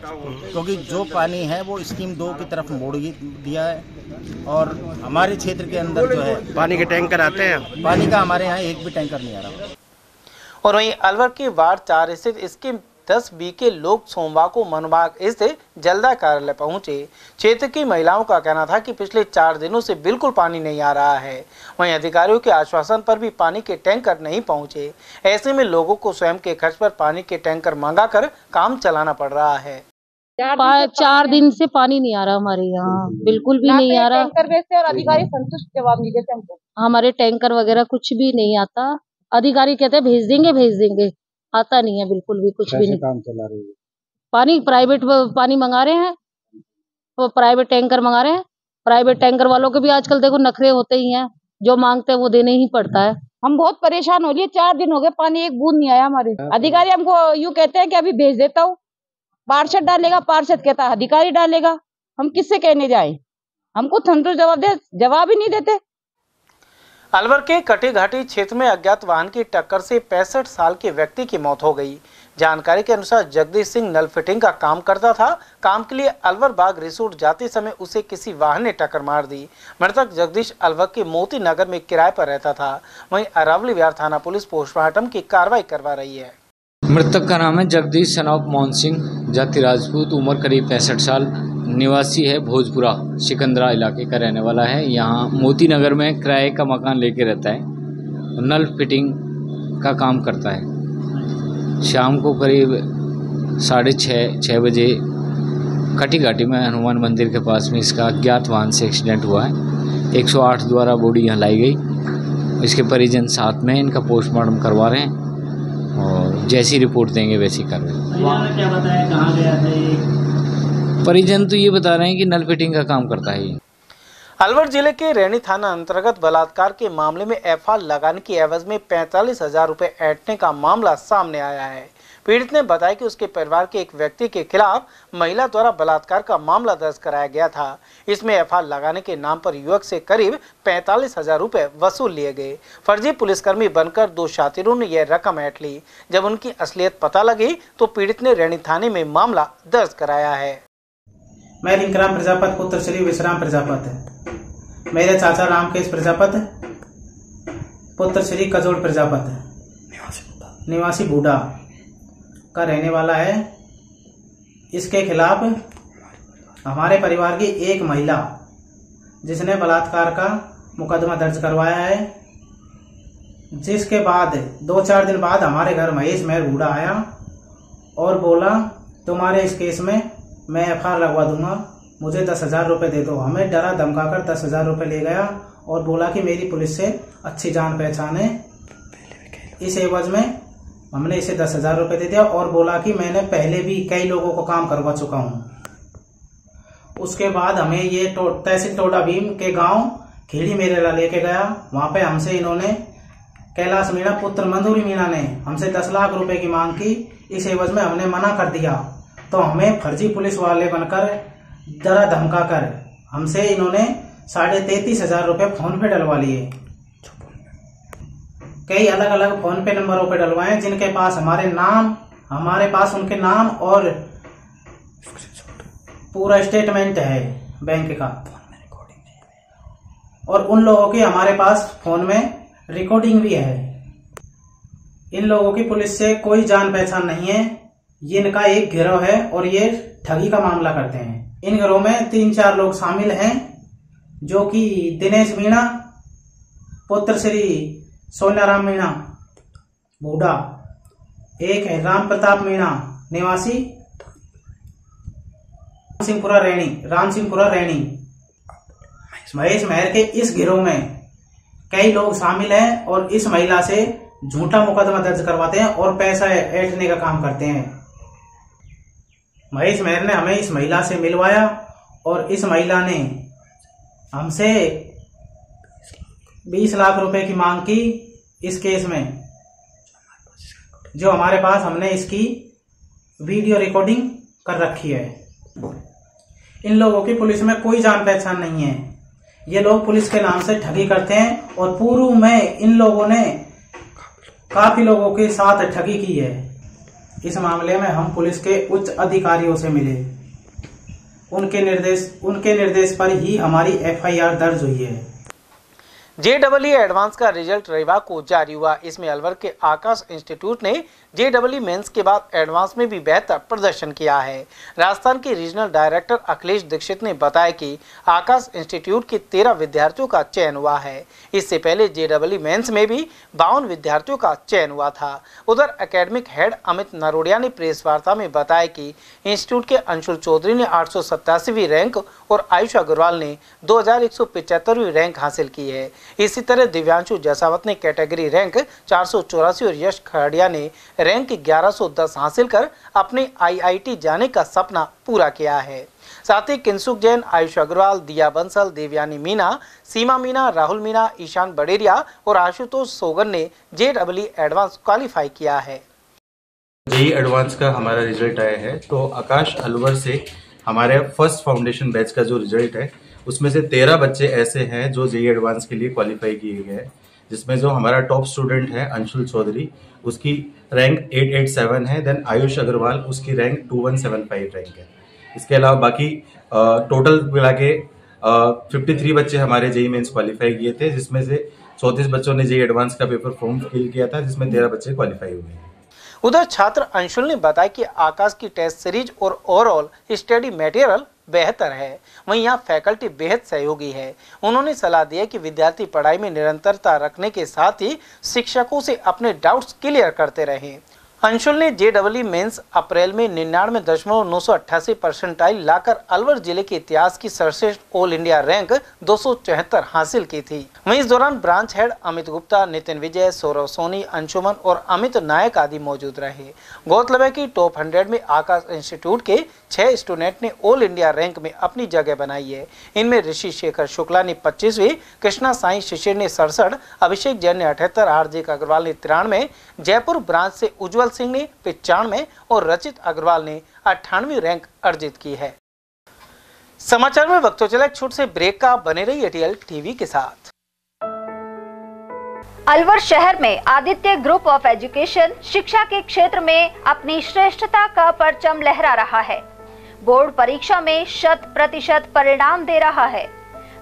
क्योंकि जो पानी है वो स्कीम दो की तरफ़ मोड़ दिया है और हमारे क्षेत्र के अंदर जो है पानी के टैंकर आते हैं। पानी का हमारे यहाँ एक भी टैंकर नहीं आ रहा। और वहीं अलवर के वार्ड चार स्थित स्कीम दस बी के लोग सोमवार को मनबाग स्थित जलदा कार्यालय पहुँचे। क्षेत्र की महिलाओं का कहना था कि पिछले चार दिनों से बिल्कुल पानी नहीं आ रहा है। वहीं अधिकारियों के आश्वासन पर भी पानी के टैंकर नहीं पहुँचे। ऐसे में लोगों को स्वयं के खर्च पर पानी के टैंकर मंगा कर काम चलाना पड़ रहा है। चार दिन से पानी नहीं आ रहा हमारे यहाँ। बिल्कुल भी नहीं आ रहा। टैंकर और अधिकारी संतुष्ट जवाब नहीं देते हमको। हमारे टैंकर वगैरह कुछ भी नहीं आता। अधिकारी कहते हैं भेज देंगे भेज देंगे। आता नहीं है बिल्कुल भी कुछ भी नहीं। काम चला रही है? पानी प्राइवेट पानी मंगा रहे हैं वो प्राइवेट टैंकर मंगा रहे हैं। प्राइवेट टैंकर वालों के भी आजकल देखो नखरे होते ही हैं जो मांगते हैं वो देने ही पड़ता है। हम बहुत परेशान हो रही है चार दिन हो गए पानी एक बूंद नहीं आया हमारे। अधिकारी हमको यूँ कहते हैं कि अभी भेज देता हूँ पार्षद डालेगा पार्षद कहता है अधिकारी डालेगा हम किससे कहने जाए? हमको संतोष जवाब दे जवाब ही नहीं देते। अलवर के कटी घाटी क्षेत्र में अज्ञात वाहन की टक्कर से पैंसठ साल के व्यक्ति की मौत हो गई। जानकारी के अनुसार जगदीश सिंह नल फिटिंग का काम करता था। काम के लिए अलवर बाग रिसोर्ट जाते समय उसे किसी वाहन ने टक्कर मार दी। मृतक जगदीश अलवर के मोती नगर में किराए पर रहता था। वहीं अरावली विहार थाना पुलिस पोस्टमार्टम की कार्रवाई करवा रही है। मृतक का नाम है जगदीश सनौक मोहन सिंह। जाति राजपूत, उम्र करीब पैंसठ साल। निवासी है भोजपुरा, सिकंदरा इलाके का रहने वाला है। यहाँ मोती नगर में किराए का मकान लेके रहता है नल फिटिंग का काम करता है। शाम को करीब साढ़े छः छः बजे खटी घाटी में हनुमान मंदिर के पास में इसका अज्ञात वाहन से एक्सीडेंट हुआ है। 108 द्वारा बॉडी यहाँ लाई गई। इसके परिजन साथ में इनका पोस्टमार्टम करवा रहे हैं और जैसी रिपोर्ट देंगे वैसी गया था ये? परिजन तो ये बता रहे हैं कि नल फिटिंग का काम करता है अलवर ज़िले के रैनी थाना अंतर्गत बलात्कार के मामले में एफआईआर लगाने की एवज में पैंतालीस हज़ार रूपए ऐंठने का मामला सामने आया है। पीड़ित ने बताया कि उसके परिवार के एक व्यक्ति के खिलाफ महिला द्वारा बलात्कार का मामला दर्ज कराया गया था। इसमें एफआईआर लगाने के नाम पर युवक से करीब पैंतालीस हज़ार रूपए वसूल लिए गए। फर्जी पुलिसकर्मी बनकर दो शातिरों ने यह रकम ऐंठ ली। जब उनकी असलियत पता लगी तो पीड़ित ने रैनी थाने में मामला दर्ज कराया है। मैं लिंकराम प्रजापत पुत्र श्री विश्राम प्रजापत मेरे चाचा रामकेश प्रजापत पुत्र श्री कजोड़ प्रजापत निवासी बूढ़ा का रहने वाला है। इसके खिलाफ हमारे परिवार की एक महिला जिसने बलात्कार का मुकदमा दर्ज करवाया है जिसके बाद दो चार दिन बाद हमारे घर महेश मेहर बूढ़ा आया और बोला तुम्हारे इस केस में मैं एफ़ लगवा दूँगा। मुझे दस हज़ार रुपये दे दो। हमें डरा धमका कर दस हज़ार रुपये ले गया और बोला कि मेरी पुलिस से अच्छी जान पहचान। है इस एवज में हमने इसे दस हज़ार रुपये दे दिया और बोला कि मैंने पहले भी कई लोगों को काम करवा चुका हूँ। उसके बाद हमें ये तो, तहसील टोडा भीम के गाँव खेड़ी मेरेला लेके गया। वहाँ पे हमसे इन्होंने कैलाश मीणा पुत्र मंदूरी मीणा ने हमसे दस लाख रुपए की मांग की। इस एवज में हमने मना कर दिया। तो हमें फर्जी पुलिस वाले बनकर डरा धमका कर, हमसे इन्होंने साढ़े तैतीस हज़ार रूपए फ़ोन पे डलवा लिए। कई अलग अलग फ़ोन पे नंबरों पे डलवाए, जिनके पास हमारे नाम, हमारे पास उनके नाम और पूरा स्टेटमेंट है बैंक का। और उन लोगों की हमारे पास फ़ोन में रिकॉर्डिंग भी है। इन लोगों की पुलिस से कोई जान पहचान नहीं है। ये इनका एक गिरोह है और ये ठगी का मामला करते हैं। इन गिरोह में तीन चार लोग शामिल हैं, जो कि दिनेश मीणा, पुत्र श्री सोनाराम मीणा, बूढ़ा, एक है राम प्रताप मीणा, निवासी सिंहपुरा रैणी राम सिंहपुरा रैणी महेश महर के इस गिरोह में कई लोग शामिल हैं और इस महिला से झूठा मुकदमा दर्ज करवाते हैं और पैसा ऐठने का काम करते हैं। महेश मेहर ने हमें इस महिला से मिलवाया और इस महिला ने हमसे 20 लाख रुपए की मांग की इस केस में। जो हमारे पास हमने इसकी वीडियो रिकॉर्डिंग कर रखी है। इन लोगों की पुलिस में कोई जान पहचान नहीं है। ये लोग पुलिस के नाम से ठगी करते हैं और पूर्व में इन लोगों ने काफ़ी लोगों के साथ ठगी की है। इस मामले में हम पुलिस के उच्च अधिकारियों से मिले। उनके निर्देश उनके निर्देश पर ही हमारी एफआईआर दर्ज हुई है। जे एडवांस का रिज़ल्ट रविवार को जारी हुआ। इसमें अलवर के आकाश इंस्टीट्यूट ने जे डबल मेंस के बाद एडवांस में भी बेहतर प्रदर्शन किया है। राजस्थान के रीजनल डायरेक्टर अखिलेश दीक्षित ने बताया कि आकाश इंस्टीट्यूट के तेरह विद्यार्थियों का चयन हुआ है। इससे पहले जे डबल मेंस में भी बावन विद्यार्थियों का चयन हुआ था। उधर एकेडमिक हेड अमित नरोडिया ने प्रेस वार्ता में बताया कि इंस्टीट्यूट के अंशुल चौधरी ने आठ रैंक और आयुष अग्रवाल ने दो रैंक हासिल की है। इसी तरह दिव्यांशु जसावत ने कैटेगरी रैंक चार सौ चौरासी और यश खड़िया ने रैंक 1110 हासिल कर अपने आईआईटी जाने का सपना पूरा किया है। साथ ही किंसुक जैन, आयुष अग्रवाल, दिया बंसल, देवयानी मीना, सीमा मीना, राहुल मीना, ईशान बडेरिया और आशुतोष सोगन ने जे एडवांस क्वालिफाई किया है। जेई एडवांस का हमारा रिज़ल्ट आया है तो आकाश अलवर से हमारे फ़र्स्ट फाउंडेशन बैच का जो रिज़ल्ट है, उसमें से तेरह बच्चे ऐसे हैं जो जेई एडवांस के लिए क्वालिफाई किए गए हैं। जिसमें जो हमारा टॉप स्टूडेंट है अंशुल चौधरी उसकी रैंक 887 है देन आयुष अग्रवाल उसकी रैंक 2175 रैंक है। इसके अलावा बाकी आ, टोटल मिला के फिफ्टी थ्री बच्चे हमारे जेई मेंस क्वालिफाई किए थे जिसमें से चौंतीस बच्चों ने जेई एडवांस का पेपर फॉर्म फिल किया था जिसमें तेरह बच्चे क्वालिफाई हुए हैं। उधर छात्र अंशुल ने बताया कि आकाश की टेस्ट सीरीज़ और ओवरऑल स्टडी मटेरियल बेहतर है। वहीं यहाँ फैकल्टी बेहद सहयोगी है। उन्होंने सलाह दी है कि विद्यार्थी पढ़ाई में निरंतरता रखने के साथ ही शिक्षकों से अपने डाउट्स क्लियर करते रहें। अंशुल ने जे डब्ल्यू मेन्स अप्रैल में निन्यानवे दशमलव नौ सौ अट्ठासी परसेंटाइल लाकर अलवर ज़िले के इतिहास की सर्वश्रेष्ठ ऑल इंडिया रैंक दो सौ चौहत्तर हासिल की थी। वहीं इस दौरान ब्रांच हेड अमित गुप्ता, नितिन विजय, सौरव सोनी, अंशुमन और अमित नायक आदि मौजूद रहे। गौरतलब है की टॉप हंड्रेड में आकाश इंस्टीट्यूट के छह स्टूडेंट ने ऑल इंडिया रैंक में अपनी जगह बनाई है। इनमें ऋषि शेखर शुक्ला ने पच्चीसवीं, कृष्णा साई शिशिर ने सड़सठ, अभिषेक जैन ने अठहत्तर हार्दिक अग्रवाल ने तिरानवे, जयपुर ब्रांच से उज्जवल सिंह ने पिचानवे और रचित अग्रवाल ने अट्ठानवी रैंक अर्जित की है। समाचार में वक्तों चला छूट से ब्रेक का, बने रही एटीएल टीवी के साथ। अलवर शहर में आदित्य ग्रुप ऑफ़ एजुकेशन शिक्षा के क्षेत्र में अपनी श्रेष्ठता का परचम लहरा रहा है। बोर्ड परीक्षा में शत प्रतिशत परिणाम दे रहा है।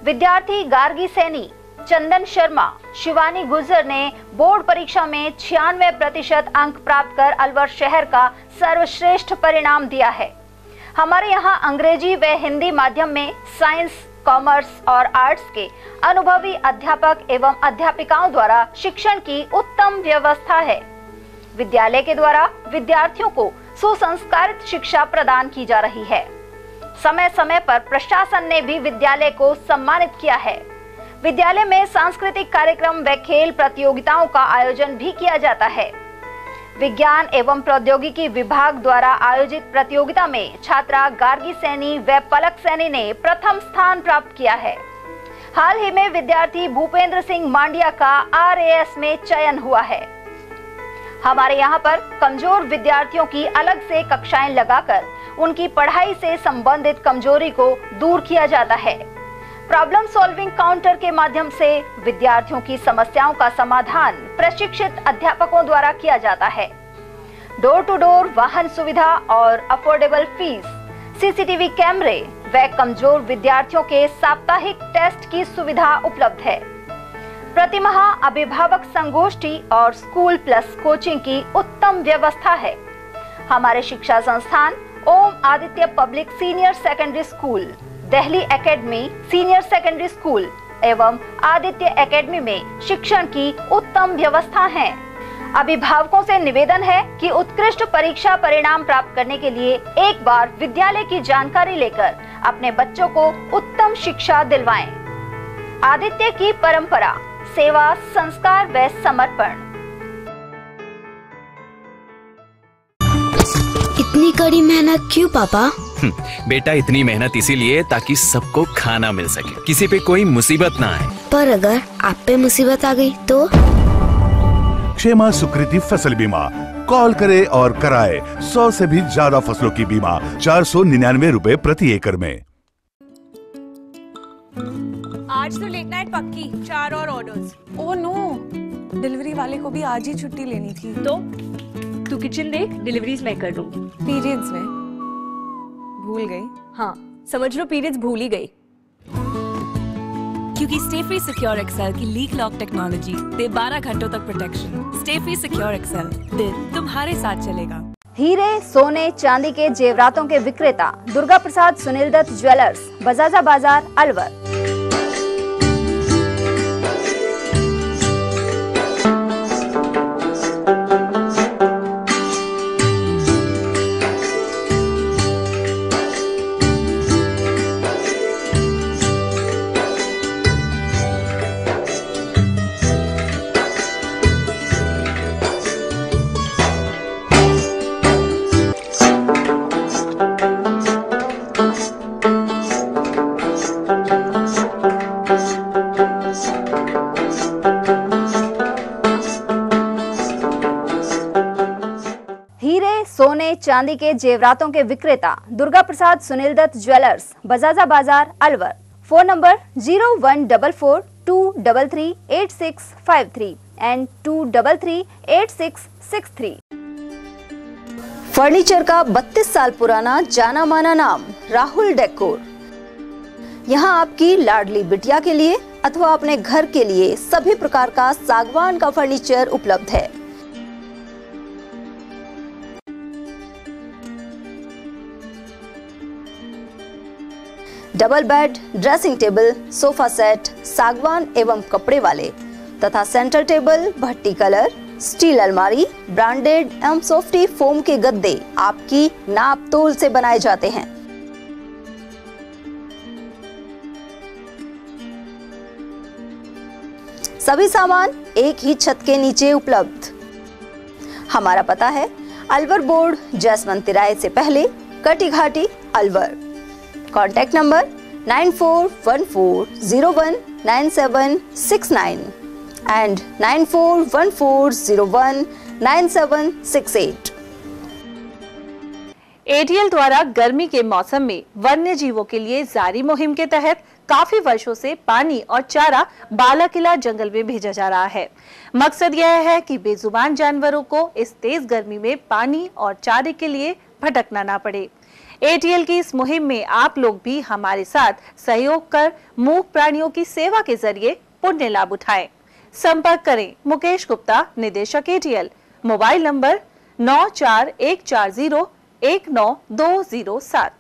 विद्यार्थी गार्गी सैनी, चंदन शर्मा, शिवानी गुजर ने बोर्ड परीक्षा में छियानवे प्रतिशत अंक प्राप्त कर अलवर शहर का सर्वश्रेष्ठ परिणाम दिया है। हमारे यहाँ अंग्रेज़ी व हिंदी माध्यम में साइंस, कॉमर्स और आर्ट्स के अनुभवी अध्यापक एवं अध्यापिकाओं द्वारा शिक्षण की उत्तम व्यवस्था है। विद्यालय के द्वारा विद्यार्थियों को सुसंस्कारित शिक्षा प्रदान की जा रही है। समय समय पर प्रशासन ने भी विद्यालय को सम्मानित किया है। विद्यालय में सांस्कृतिक कार्यक्रम व खेल प्रतियोगिताओं का आयोजन भी किया जाता है। विज्ञान एवं प्रौद्योगिकी विभाग द्वारा आयोजित प्रतियोगिता में छात्रा गार्गी सैनी व पलक सैनी ने प्रथम स्थान प्राप्त किया है। हाल ही में विद्यार्थी भूपेंद्र सिंह मांडिया का आरएएस में चयन हुआ है। हमारे यहाँ पर कमज़ोर विद्यार्थियों की अलग से कक्षाएँ लगाकर उनकी पढ़ाई से संबंधित कमज़ोरी को दूर किया जाता है। प्रॉब्लम सॉल्विंग काउंटर के माध्यम से विद्यार्थियों की समस्याओं का समाधान प्रशिक्षित अध्यापकों द्वारा किया जाता है। डोर टू डोर वाहन सुविधा और अफोर्डेबल फ़ीस सीसीटीवी कैमरे व कमज़ोर विद्यार्थियों के साप्ताहिक टेस्ट की सुविधा उपलब्ध है। प्रतिमाह अभिभावक संगोष्ठी और स्कूल प्लस कोचिंग की उत्तम व्यवस्था है हमारे शिक्षा संस्थान, Om Aditya public senior secondary school, Delhi academy senior secondary school एवं आदित्य एकेडमी में शिक्षण की उत्तम व्यवस्था है अभिभावकों से निवेदन है कि उत्कृष्ट परीक्षा परिणाम प्राप्त करने के लिए एक बार विद्यालय की जानकारी लेकर अपने बच्चों को उत्तम शिक्षा दिलवाएँ। आदित्य की परंपरा सेवा संस्कार व समर्पण। इतनी कड़ी मेहनत क्यों पापा? बेटा इतनी मेहनत इसीलिए ताकि सबको खाना मिल सके। किसी पे कोई मुसीबत ना आए। पर अगर आप पे मुसीबत आ गई तो? क्षेमा सुकृति फ़सल बीमा। कॉल करे और कराए। सौ से भी ज़्यादा फ़सलों की बीमा। चार सौ निन्यानवे रूपए प्रति एकड़ में। आज तो लेट नाइट पक्की चार और ऑर्डर्स ओह नो डिलीवरी वाले को भी आज ही छुट्टी लेनी थी तो तू किचन देख डिलीवरीज मैं कर दूँगी पीरियड्स में. भूल गई. हाँ समझ लो पीरियड्स भूल ही गई। क्योंकि स्टे फ्री सिक्योर एक्सेल की लीक लॉक टेक्नोलॉजी दे 12 घंटों तक protection Stayfree secure XL दिल तुम्हारे साथ चलेगा। हीरे सोने चांदी के जेवरातों के विक्रेता दुर्गा प्रसाद सुनील दत्त ज्वेलर्स बजाजा बाज़ार अलवर। चांदी के जेवरातों के विक्रेता Durga Prasad Sunil Dutt jewellers, Bajaja Bazaar, Alwar. Phone number zero one double four, two double three, eight six five three and two double three, eight six six three. Furniture का 32 साल पुराना जाना माना नाम, राहुल डेकोर। यहाँ आपकी लाडली बिटिया के लिए अथवा अपने घर के लिए सभी प्रकार का सागवान का फर्नीचर उपलब्ध है। Double bed, dressing table, sofa set, सागवान एवं कपड़े वाले, तथा सेंटर टेबल, भट्टी कलर, स्टील अलमारी, ब्रांडेड एवं सॉफ्टी फोम के गद्दे आपकी नाप तोल से बनाए जाते हैं। सभी सामान एक ही छत के नीचे उपलब्ध। हमारा पता है, अलवर बोर्ड जैसवंत तिराए से पहले, Kati Ghati, Alwar. Contact number nine four one four zero one nine seven six nine and nine four one four zero one nine seven six eight. ADL द्वारा गर्मी के मौसम में वन्य जीवों के लिए जारी मुहिम के तहत काफ़ी वर्षों से पानी और चारा बाला किला जंगल में भेजा जा रहा है। मकसद यह है कि बेजुबान जानवरों को इस तेज गर्मी में पानी और चारे के लिए भटकना ना पड़े। एटीएल की इस मुहिम में आप लोग भी हमारे साथ सहयोग कर मूक प्राणियों की सेवा के ज़रिए पुण्य लाभ उठाएँ। संपर्क करें मुकेश गुप्ता निदेशक एटीएल मोबाइल नंबर नौ चार एक चार ज़ीरो एक नौ दो ज़ीरो सात।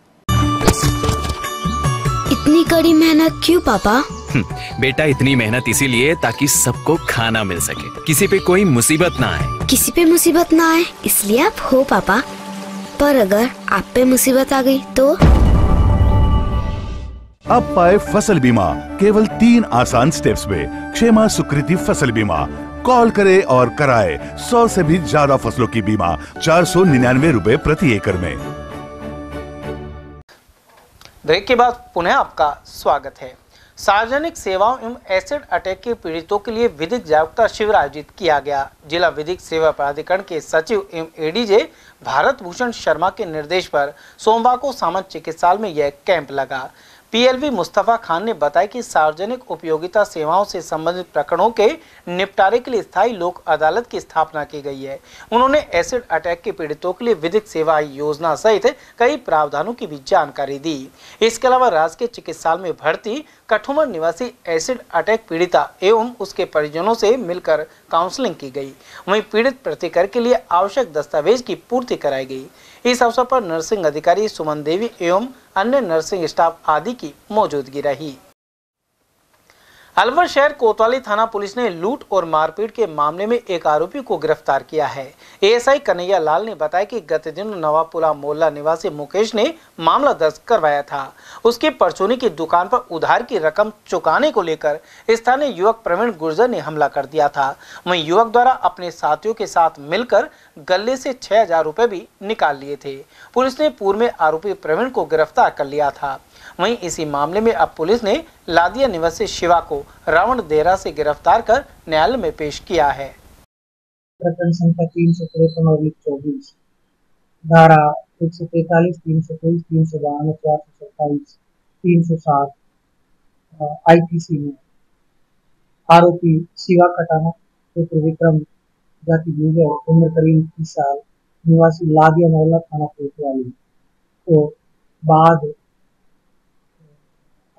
इतनी कड़ी मेहनत क्यों पापा? हम्म, बेटा इतनी मेहनत इसीलिए ताकि सबको खाना मिल सके। किसी पे कोई मुसीबत ना आए। किसी पे मुसीबत ना आए इसलिए आप हो पापा। पर अगर आप पे मुसीबत आ गई तो? अब पाए फ़सल बीमा केवल तीन आसान स्टेप्स में क्षेमा सुकृति फ़सल बीमा। कॉल करे और कराए सौ से भी ज़्यादा फ़सलों की बीमा चार सौ निन्यानवे रूपए प्रति एकड़ में। ब्रेक के बाद पुनः आपका स्वागत है। सार्वजनिक सेवाओं एवं एसिड अटैक के पीड़ितों के लिए विधिक जागरूकता शिविर आयोजित किया गया। जिला विधिक सेवा प्राधिकरण के सचिव एवं एडीजे भारत भूषण शर्मा के निर्देश पर सोमवार को सामंत चिकित्सालय में यह कैंप लगा। पीएलवी मुस्तफ़ा खान ने बताया कि सार्वजनिक उपयोगिता सेवाओं से संबंधित प्रकरणों के निपटारे के लिए स्थायी लोक अदालत की स्थापना की गई है। उन्होंने एसिड अटैक के पीड़ितों के लिए विधिक सेवा योजना सहित कई प्रावधानों की भी जानकारी दी। इसके अलावा राजकीय चिकित्सालय में भर्ती, कठुमर निवासी एसिड अटैक पीड़िता एवं उसके परिजनों से मिलकर काउंसलिंग की गई। वहीं पीड़ित प्रतिकर के लिए आवश्यक दस्तावेज़ की पूर्ति कराई गई। इस अवसर पर नर्सिंग अधिकारी सुमन देवी एवं अन्य नर्सिंग स्टाफ आदि की मौजूदगी रही। अलवर शहर कोतवाली थाना पुलिस ने लूट और मारपीट के मामले में एक आरोपी को गिरफ़्तार किया है। एएसआई कन्हैया लाल ने बताया कि गत दिन नवापुला मोहल्ला निवासी मुकेश ने मामला दर्ज करवाया था। उसके परचूनी की दुकान पर उधार की रकम चुकाने को लेकर स्थानीय युवक प्रवीण गुर्जर ने हमला कर दिया था। वहीं युवक द्वारा अपने साथियों के साथ मिलकर गले से छह हज़ार भी निकाल लिए थे। पुलिस ने पूर्व में आरोपी प्रवीण को गिरफ़्तार कर लिया था। वहीं इसी मामले में अब पुलिस ने लादिया निवासी शिवा को रावण देरा से गिरफ़्तार कर न्यायालय में पेश किया है। प्रकरण संख्या तीन सौ तिरपन और एक चौबीस। धारा एक सौ तैतालीस, तीन सौ तेईस, तीन सौ बानवे चार सौ सत्ताईस, तीन सौ सात आईपीसी में। आरोपी शिवा कटाना, पुत्र विक्रम, जाति गुजर उम्र करीब तीस साल, निवासी लादिया मोहल्ला थाना कोतवाली। को बाद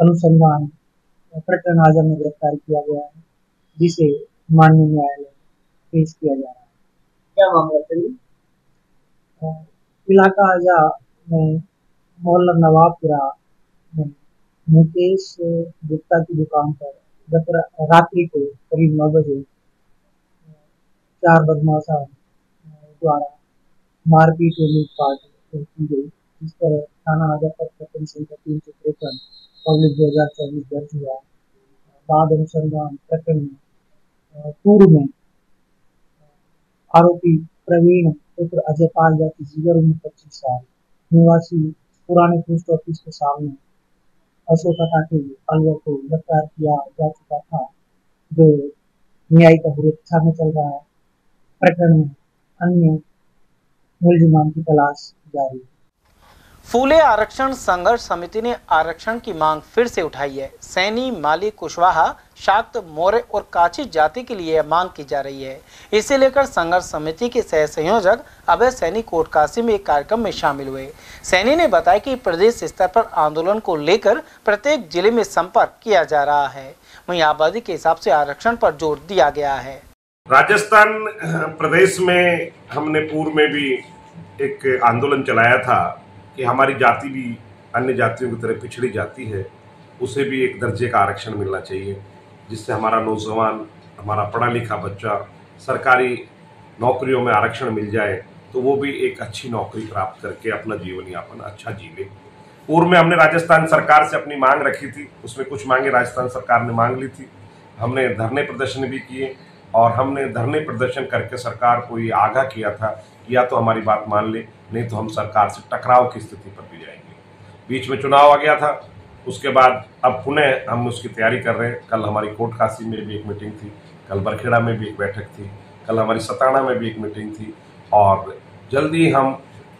अनुसंधान प्रकरण आज़म में गिरफ़्तार किया गया है जिसे माननीय न्यायालय पेश किया जा रहा है। क्या मामला सही इलाका आजा में मोहल्ला नवाबपुरा में मुकेश गुप्ता की दुकान पर गत रात्रि को करीब नौ बजे चार बदमाशा द्वारा मारपीट और लूटपाट की गई जिस पर थाना आजा पर प्रकरण संख्या तीन सौ तिरपन पब्लिक दो हज़ार चौबीस दर्ज हुआ। बाद अनुसंधान प्रकरण में पूर्व में आरोपी प्रवीण पुत्र अजय पाल जाति जिगर, उम्र पच्चीस साल, निवासी पुराने पोस्ट ऑफ़िस के सामने, अशोक अटाके अलवर को गिरफ़्तार किया जा चुका था, जो न्यायिक अभिरक्षा में चल रहा है। प्रकरण में अन्य मुलजिमान की तलाश जारी है। फूले आरक्षण संघर्ष समिति ने आरक्षण की मांग फिर से उठाई है। सैनी, माली, कुशवाहा, शाक्त मौर्य और काची जाति के लिए मांग की जा रही है। इसे लेकर संघर्ष समिति के सह संयोजक अभय सैनी कोटकाशी में एक कार्यक्रम में शामिल हुए। सैनी ने बताया कि प्रदेश स्तर पर आंदोलन को लेकर प्रत्येक ज़िले में संपर्क किया जा रहा है। वहीं आबादी के हिसाब से आरक्षण पर ज़ोर दिया गया है। राजस्थान, प्रदेश में हमने पूर्व में भी एक आंदोलन चलाया था। कि हमारी जाति भी अन्य जातियों की तरह पिछड़ी जाती है, उसे भी एक दर्जे का आरक्षण मिलना चाहिए, जिससे हमारा नौजवान, हमारा पढ़ा लिखा बच्चा सरकारी नौकरियों में आरक्षण मिल जाए तो वो भी एक अच्छी नौकरी प्राप्त करके अपना जीवन यापन अच्छा जीवे। पूर्व में हमने राजस्थान सरकार से अपनी मांग रखी थी, उसमें कुछ मांगे राजस्थान सरकार ने मांग ली थी। हमने धरने प्रदर्शन भी किए और हमने धरने प्रदर्शन करके सरकार को ये आगाह किया था या तो हमारी बात मान ले, नहीं तो हम सरकार से टकराव की स्थिति पर भी जाएँगे। बीच में चुनाव आ गया था, उसके बाद अब पुनः हम उसकी तैयारी कर रहे हैं। कल हमारी कोट काशी में भी एक मीटिंग थी, कल बरखेड़ा में भी एक बैठक थी, कल हमारी सताना में भी एक मीटिंग थी और जल्दी हम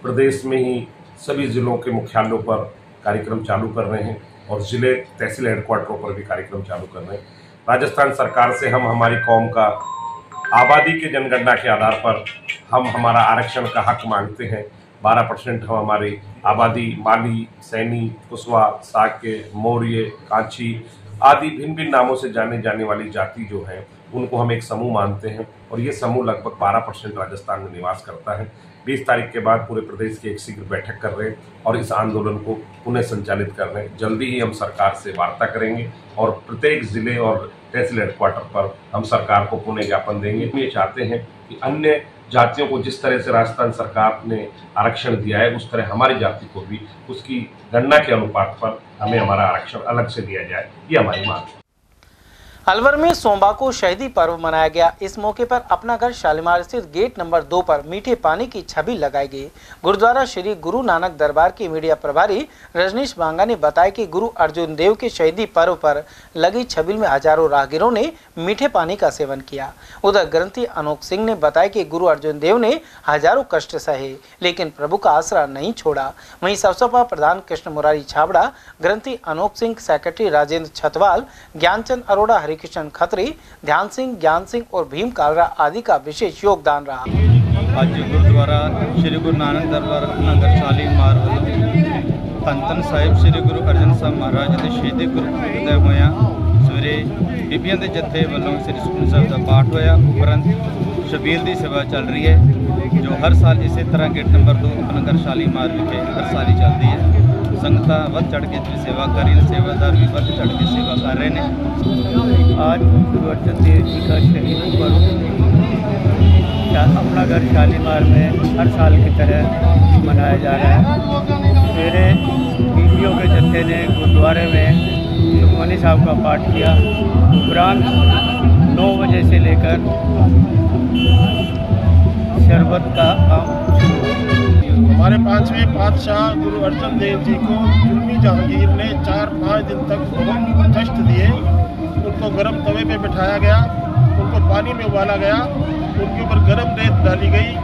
प्रदेश में ही सभी जिलों के मुख्यालयों पर कार्यक्रम चालू कर रहे हैं और ज़िले तहसील हेडक्वार्टरों पर भी कार्यक्रम चालू कर रहे हैं। राजस्थान सरकार से हम, हमारी कौम का आबादी के जनगणना के आधार पर हम हमारा आरक्षण का हक मांगते हैं। बारह परसेंट हम हमारी आबादी, माली, सैनी कुशवा साके मौर्य, कांची आदि भिन्न भिन्न नामों से जाने जाने वाली जाति जो है, उनको हम एक समूह मानते हैं और ये समूह लगभग 12 परसेंट राजस्थान में निवास करता है। 20 तारीख के बाद पूरे प्रदेश की एक शीघ्र बैठक कर रहे हैं और इस आंदोलन को पुनः संचालित कर रहे हैं। जल्दी ही हम सरकार से वार्ता करेंगे और प्रत्येक ज़िले और तहसील हेडक्वार्टर पर हम सरकार को पुनः ज्ञापन देंगे। ये चाहते हैं कि अन्य जातियों को जिस तरह से राजस्थान सरकार ने आरक्षण दिया है, उस तरह हमारी जाति को भी उसकी गणना के अनुपात पर हमें हमारा आरक्षण अलग से दिया जाए। ये हमारी मांग है। अलवर में सोमवार को शहीदी पर्व मनाया गया। इस मौके पर अपना घर शालीमार स्थित गेट नंबर दो पर मीठे पानी की छवि लगाई गई। गुरुद्वारा श्री गुरु नानक दरबार के मीडिया प्रभारी रजनीश बांगा ने बताया कि गुरु अर्जुन देव के शहीदी पर्व पर लगी छबिल में हज़ारों राहगीरों ने मीठे पानी का सेवन किया। उधर ग्रंथी अनोख सिंह ने बताया कि गुरु अर्जुन देव ने हज़ारों कष्ट सहे, लेकिन प्रभु का आसरा नहीं छोड़ा। वहीं अवसर पर प्रधान कृष्ण मुरारी छाबड़ा, ग्रंथी अनोख सिंह, सेक्रेटरी राजेंद्र छतवाल, ज्ञानचंद अरोड़ा हरिकृष्ण खत्री ध्यान सिंह ज्ञान सिंह और भीम कालरा आदि का विशेष योगदान रहा ਅੱਜ ਗੁਰਦੁਆਰਾ ਸ੍ਰੀ ਗੁਰੂ ਨਾਨਕ ਦਰਬਾਰ ਨਗਰ ਸ਼ਾਲੀ ਮਾਰ ਵੱਲੋਂ ਧੰਨ ਧੰਨ ਸਾਹਿਬ ਸ੍ਰੀ ਗੁਰੂ ਅਰਜਨ ਸਾਹਿਬ ਮਹਾਰਾਜ ਦੇ ਸ਼ਹੀਦੀ ਗੁਰਪੁਰਬ ਦੇ ਹੋਇਆ ਸਵੇਰੇ ਬੀਬੀਆਂ ਦੇ ਜੱਥੇ ਵੱਲੋਂ ਸ੍ਰੀ ਸੁਖਮਨੀ ਸਾਹਿਬ ਦਾ ਪਾਠ ਹੋਇਆ ਉਪਰੰਤ ਸ਼ਬੀਲ ਦੀ ਸੇਵਾ ਚੱਲ ਰਹੀ ਹੈ ਜੋ ਹਰ ਸਾਲ ਇਸੇ ਤਰ੍ਹਾਂ ਗੇਟ ਨੰਬਰ 2 ਉਪਨਗਰ ਸ਼ਾਲੀ ਮਾਰ ਵਿਖੇ ਹਰ ਸਾਲ ਹੀ ਚੱਲਦੀ ਹੈ संगता बद चढ़ के जो सेवा करी सेवादार भी बद चढ़ के सेवा कर रहे हैं। आज गुरु अर्जन देव जी का शहीद पर्व अपना घर शालीमार में हर साल की तरह मनाया जा रहा है। मेरे बीपीओ के जत्थे ने गुरुद्वारे में सुखमनी साहब का पाठ किया। उपरांत नौ बजे से लेकर शरबत का काम हमारे पाँचवें पातशाह गुरु अर्जन देव जी को जुर्मी जहांगीर ने चार पाँच दिन तक बहुत कष्ट दिए। उनको गर्म तवे पे बिठाया गया, उनको पानी में उबाला गया, उनके ऊपर गर्म रेत डाली गई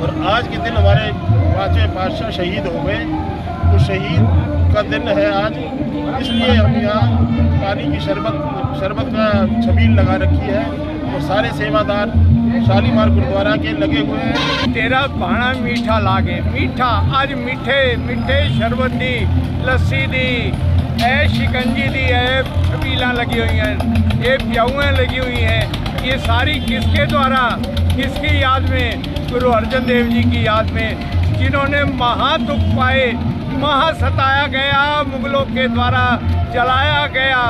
और आज के दिन हमारे पाँचवें पातशाह शहीद हो गए। तो शहीद का दिन है आज, इसलिए हम यहाँ पानी की शरबत शरबत का छबील लगा रखी है और सारे सेवादार शालीमार गुरुद्वारा के लगे हुए हैं। तेरा भाणा मीठा लागे, मीठा, आज मीठे मीठे शरबत दी, लस्सी दी ए शिकंजी दी है छबीला लगी हुई हैं, ये प्याऊएँ लगी हुई हैं, ये सारी किसके द्वारा, किसकी याद में, गुरु अर्जन देव जी की याद में, जिन्होंने महा दुख पाए महा सताया गया, मुगलों के द्वारा जलाया गया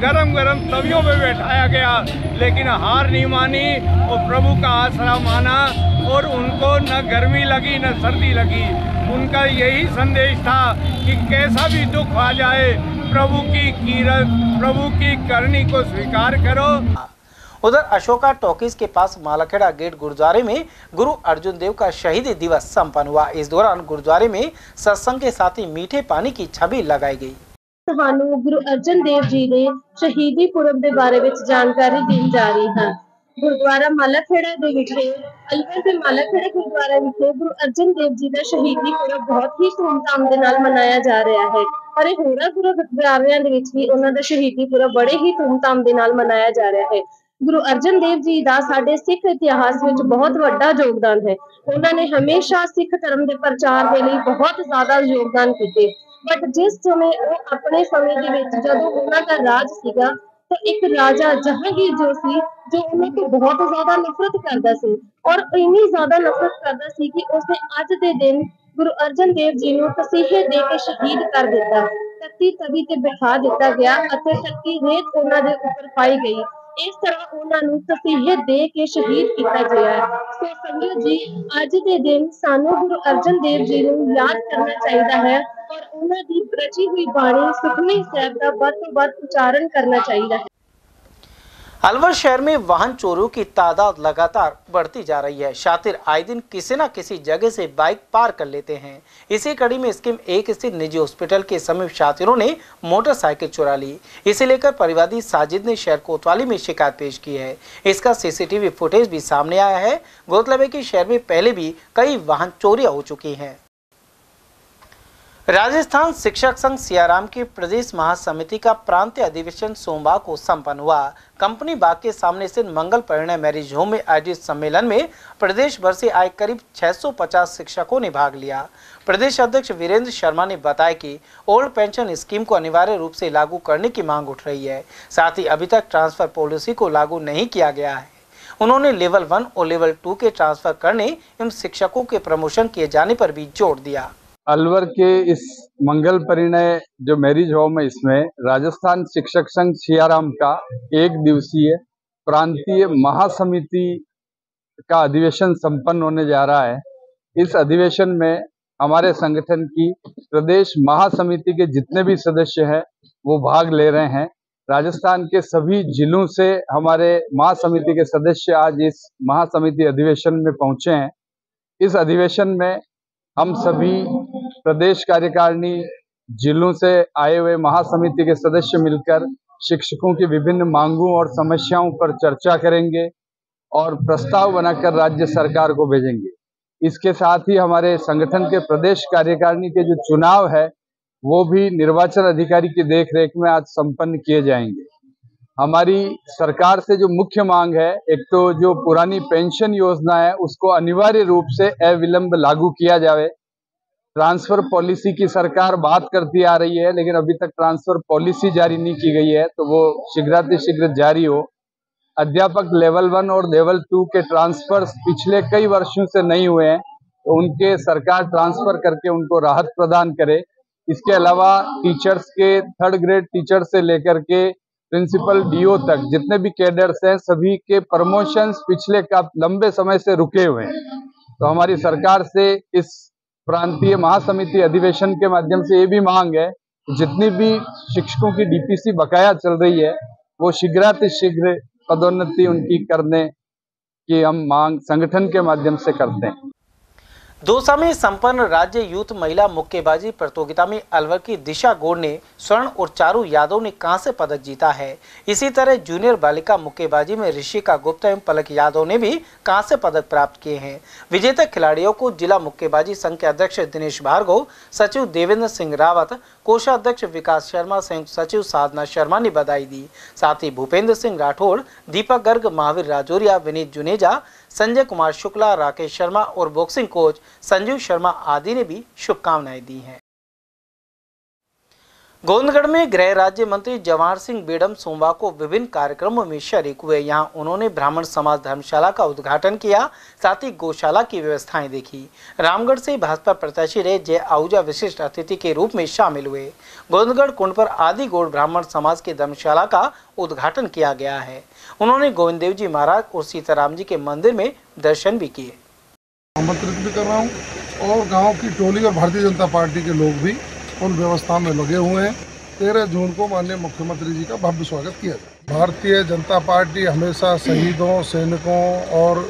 गरम गरम तवियों में बैठाया गया, लेकिन हार नहीं मानी और प्रभु का आसरा माना और उनको न गर्मी लगी, न सर्दी लगी। उनका यही संदेश था कि कैसा भी दुख आ जाए, प्रभु की कीरत, प्रभु की करनी को स्वीकार करो। उधर अशोका टॉकीज के पास मालाखेड़ा गेट गुरुद्वारे में गुरु अर्जुन देव का शहीदी दिवस संपन्न हुआ। इस दौरान गुरुद्वारे में सत्संग के साथ ही मीठे पानी की छवि लगाई गई। ਤੁਹਾਨੂੰ ਗੁਰੂ ਅਰਜਨ ਦੇਵ ਜੀ ਦੇ ਸ਼ਹੀਦੀ ਪੁਰਬ ਦੇ ਬਾਰੇ ਵਿੱਚ ਜਾਣਕਾਰੀ ਦੇਣ ਜਾ ਰਹੀ ਹਾਂ। ਗੁਰਦੁਆਰਾ ਮਾਲਾਖੇੜਾ ਦੇ ਵਿਖੇ ਅਲਵਰ ਦੇ ਮਾਲਾਖੇੜਾ ਗੁਰਦੁਆਰਾ ਵਿਖੇ ਗੁਰੂ ਅਰਜਨ ਦੇਵ ਜੀ ਦਾ ਸ਼ਹੀਦੀ ਪੁਰਬ ਬਹੁਤ ਹੀ ਧੂਮਧਾਮ ਦੇ ਨਾਲ ਮਨਾਇਆ ਜਾ ਰਿਹਾ ਹੈ। ਪਰ ਇਹ ਹੋਰਾਂ ਗੁਰਦੁਆਰਿਆਂ ਦੇ ਵਿੱਚ ਵੀ ਉਹਨਾਂ ਦਾ ਸ਼ਹੀਦੀ ਪੁਰਬ ਬੜੇ ਹੀ ਧੂਮਧਾਮ ਦੇ ਨਾਲ ਮਨਾਇਆ ਜਾ ਰਿਹਾ ਹੈ। ਗੁਰੂ ਅਰਜਨ ਦੇਵ ਜੀ ਦਾ ਸਾਡੇ ਸਿੱਖ ਇਤਿਹਾਸ ਵਿੱਚ ਬਹੁਤ ਵੱਡਾ ਯੋਗਦਾਨ ਹੈ। ਉਹਨਾਂ ਨੇ ਹਮੇਸ਼ਾ ਸਿੱਖ ਧਰਮ ਦੇ ਪ੍ਰਚਾਰ ਦੇ ਲਈ ਬਹੁਤ ਜ਼ਿਆਦਾ ਯੋਗਦਾਨ ਕੀਤੇ। ਬਟ ਜਿਸ ਸਮੇਂ ਉਹ ਆਪਣੇ ਸਮੇਂ ਦੇ ਵਿੱਚ ਜਦੋਂ ਉਹਨਾਂ ਦਾ ਰਾਜ ਸੀਗਾ ਤਾਂ ਇੱਕ ਰਾਜਾ ਜਹਾਂਗੀਰ ਜੋ ਸੀ ਜੋ ਉਹਨਾਂ ਤੋਂ ਬਹੁਤ ਜ਼ਿਆਦਾ ਨਫ਼ਰਤ ਕਰਦਾ ਸੀ ਔਰ ਇੰਨੀ ਜ਼ਿਆਦਾ ਨਫ਼ਰਤ ਕਰਦਾ ਸੀ ਕਿ ਉਸਨੇ ਅੱਜ ਦੇ ਦਿਨ ਗੁਰੂ ਅਰਜਨ ਦੇਵ ਜੀ ਨੂੰ ਤਸੀਹੇ ਦੇ ਕੇ ਸ਼ਹੀਦ ਕਰ ਦਿੱਤਾ ਤੱਤੀ ਤਵੀ ਤੇ ਬਿਠਾ ਦਿੱਤਾ ਗਿਆ ਅਤੇ ਤੱਤੀ ਰੇਤ ਉਹਨਾਂ ਦੇ ਉੱਪਰ ਪਾਈ ਗਈ ਇਸ ਤਰ੍ਹਾਂ ਉਹਨਾਂ ਨੂੰ ਤਸੀਹੇ ਦੇ ਕੇ ਸ਼ਹੀਦ ਕੀਤਾ ਗਿਆ ਹੈ ਸੋ ਸੰਗਤ ਜੀ ਅੱਜ ਦੇ ਦਿਨ ਸਾਨੂੰ ਗੁਰੂ ਅਰਜਨ ਦੇਵ ਜੀ ਨੂੰ ਯਾਦ ਕਰਨਾ ਚਾਹੀਦਾ ਹੈ ਔਰ ਉਹਨਾਂ ਦੀ ਰਚੀ ਹੋਈ ਬਾਣੀ ਸੁਖਮਨੀ ਸਾਹਿਬ ਦਾ ਵੱਧ ਤੋਂ ਵੱਧ ਉਚਾਰਨ ਕਰਨਾ ਚਾਹੀਦਾ ਹੈ अलवर शहर में वाहन चोरों की तादाद लगातार बढ़ती जा रही है। शातिर आए दिन किसी न किसी जगह से बाइक पार कर लेते हैं। इसी कड़ी में स्कीम एक स्थित निजी हॉस्पिटल के समीप शातिरों ने मोटरसाइकिल चुरा ली। इसे लेकर परिवादी साजिद ने शहर कोतवाली में शिकायत पेश की है। इसका सीसीटीवी फुटेज भी सामने आया है। गौरतलब है कि शहर में पहले भी कई वाहन चोरियाँ हो चुकी हैं। राजस्थान शिक्षक संघ सियाराम की प्रदेश महासमिति का प्रांतीय अधिवेशन सोमवार को संपन्न हुआ। कंपनी बाग के सामने स्थित मंगल परिणय मैरिज होम में आयोजित सम्मेलन में प्रदेश भर से आए करीब 650 शिक्षकों ने भाग लिया। प्रदेश अध्यक्ष वीरेंद्र शर्मा ने बताया कि ओल्ड पेंशन स्कीम को अनिवार्य रूप से लागू करने की मांग उठ रही है। साथ ही अभी तक ट्रांसफ़र पॉलिसी को लागू नहीं किया गया है। उन्होंने लेवल वन और लेवल टू के ट्रांसफ़र करने एवं शिक्षकों के प्रमोशन किए जाने पर भी ज़ोर दिया। अलवर के इस मंगल परिणय जो मैरिज होम है, इसमें राजस्थान शिक्षक संघ सियाराम का एक दिवसीय प्रांतीय महासमिति का अधिवेशन संपन्न होने जा रहा है। इस अधिवेशन में हमारे संगठन की प्रदेश महासमिति के जितने भी सदस्य हैं, वो भाग ले रहे हैं। राजस्थान के सभी जिलों से हमारे महासमिति के सदस्य आज इस महासमिति अधिवेशन में पहुँचे हैं। इस अधिवेशन में हम सभी प्रदेश कार्यकारिणी, जिलों से आए हुए महासमिति के सदस्य मिलकर शिक्षकों की विभिन्न मांगों और समस्याओं पर चर्चा करेंगे और प्रस्ताव बनाकर राज्य सरकार को भेजेंगे। इसके साथ ही हमारे संगठन के प्रदेश कार्यकारिणी के जो चुनाव है, वो भी निर्वाचन अधिकारी की देखरेख में आज संपन्न किए जाएँगे। हमारी सरकार से जो मुख्य मांग है, एक तो जो पुरानी पेंशन योजना है, उसको अनिवार्य रूप से अविलंब लागू किया जाए ट्रांसफ़र पॉलिसी की सरकार बात करती आ रही है, लेकिन अभी तक ट्रांसफ़र पॉलिसी जारी नहीं की गई है तो वो शीघ्रातिशीघ्र जारी हो। अध्यापक लेवल वन और लेवल टू के ट्रांसफ़र पिछले कई वर्षों से नहीं हुए हैं तो उनके सरकार ट्रांसफ़र करके उनको राहत प्रदान करे। इसके अलावा टीचर्स के, थर्ड ग्रेड टीचर से लेकर के प्रिंसिपल डीओ तक जितने भी कैडर्स हैं, सभी के प्रमोशंस पिछले का लंबे समय से रुके हुए हैं। तो हमारी सरकार से इस प्रांतीय महासमिति अधिवेशन के माध्यम से ये भी मांग है जितनी भी शिक्षकों की डीपीसी बकाया चल रही है, वो शीघ्रातिशीघ्र पदोन्नति उनकी करने की हम मांग संगठन के माध्यम से करते हैं। दौसा में संपन्न राज्य यूथ महिला मुक्केबाजी प्रतियोगिता में अलवर की दिशा गोड़ ने स्वर्ण और चारू यादव ने कांस्य पदक जीता है? इसी तरह जूनियर बालिका मुक्केबाजी में ऋषिका गुप्ता एवं पलक यादव ने भी कांस्य पदक प्राप्त किए हैं? विजेता खिलाड़ियों को जिला मुक्केबाजी संघ के अध्यक्ष दिनेश भार्गव, सचिव देवेंद्र सिंह रावत, कोषाध्यक्ष विकास शर्मा संयुक्त सचिव साधना शर्मा ने बधाई दी। साथ ही भूपेंद्र सिंह राठौड़ दीपक गर्ग, महावीर राजौरिया, विनीत जुनेजा संजय कुमार शुक्ला, राकेश शर्मा और बॉक्सिंग कोच संजीव शर्मा आदि ने भी शुभकामनाएँ दी हैं। गोविंदगढ़ में गृह राज्य मंत्री जवाहर सिंह बेडम सोमवार को विभिन्न कार्यक्रमों में शरीक हुए। यहाँ उन्होंने ब्राह्मण समाज धर्मशाला का उद्घाटन किया, साथ ही गौशाला की व्यवस्थाएँ देखी। रामगढ़ से भाजपा प्रत्याशी रहे जय आहूजा विशिष्ट अतिथि के रूप में शामिल हुए। गोविंदगढ़ कुंड पर आदि गौड़ ब्राह्मण समाज की धर्मशाला का उद्घाटन किया गया है। उन्होंने गोविंद देव जी महाराज और सीताराम जी के मंदिर में दर्शन भी किए। आमंत्रित भी कर रहा हूँ और गाँव की टोली और भारतीय जनता पार्टी के लोग भी उन व्यवस्था में लगे हुए हैं। तेरह जून को माननीय मुख्यमंत्री जी का भव्य स्वागत किया जाए। भारतीय जनता पार्टी हमेशा शहीदों, सैनिकों और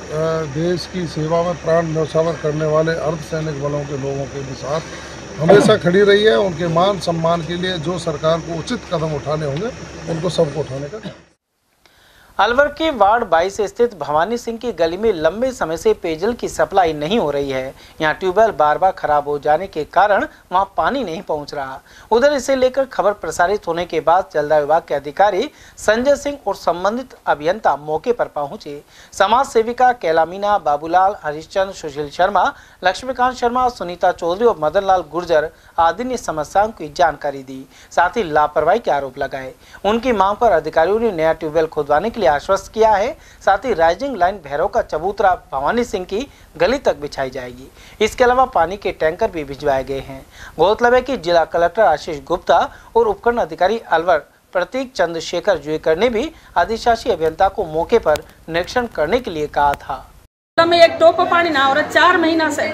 देश की सेवा में प्राण न्यौछावर करने वाले अर्धसैनिक बलों के लोगों के भी साथ हमेशा खड़ी रही है। उनके मान सम्मान के लिए जो सरकार को उचित कदम उठाने होंगे, उनको सबको उठाने का अलवर के वार्ड 22 स्थित भवानी सिंह की गली में लंबे समय से पेयजल की सप्लाई नहीं हो रही है। यहाँ ट्यूबवेल बार बार खराब हो जाने के कारण वहाँ पानी नहीं पहुँच रहा। उधर इसे लेकर खबर प्रसारित होने के बाद जलदाय विभाग के अधिकारी संजय सिंह और संबंधित अभियंता मौके पर पहुँचे। समाज सेविका कैलामीना बाबूलाल हरिश्चंद सुशील शर्मा, लक्ष्मीकांत शर्मा, सुनीता चौधरी और मदन लाल गुर्जर आदि ने समस्याओं की जानकारी दी। साथ ही लापरवाही के आरोप लगाए। उनकी मांग पर अधिकारियों ने नया ट्यूबवेल खुदवाने के लिए आश्वस्त किया है। साथ ही राइजिंग लाइन भैरव का चबूतरा भवानी सिंह की गली तक बिछाई जाएगी। इसके अलावा पानी के टैंकर भी भिजवाए गए हैं। गौरतलब है कि जिला कलेक्टर आशीष गुप्ता और उपखंड अधिकारी अलवर प्रतीक चंद्रशेखर जुएकर ने भी आदिशासी अभियंता को मौके पर निरीक्षण करने के लिए कहा था। में एक टोप पानी ना, और चार महीना से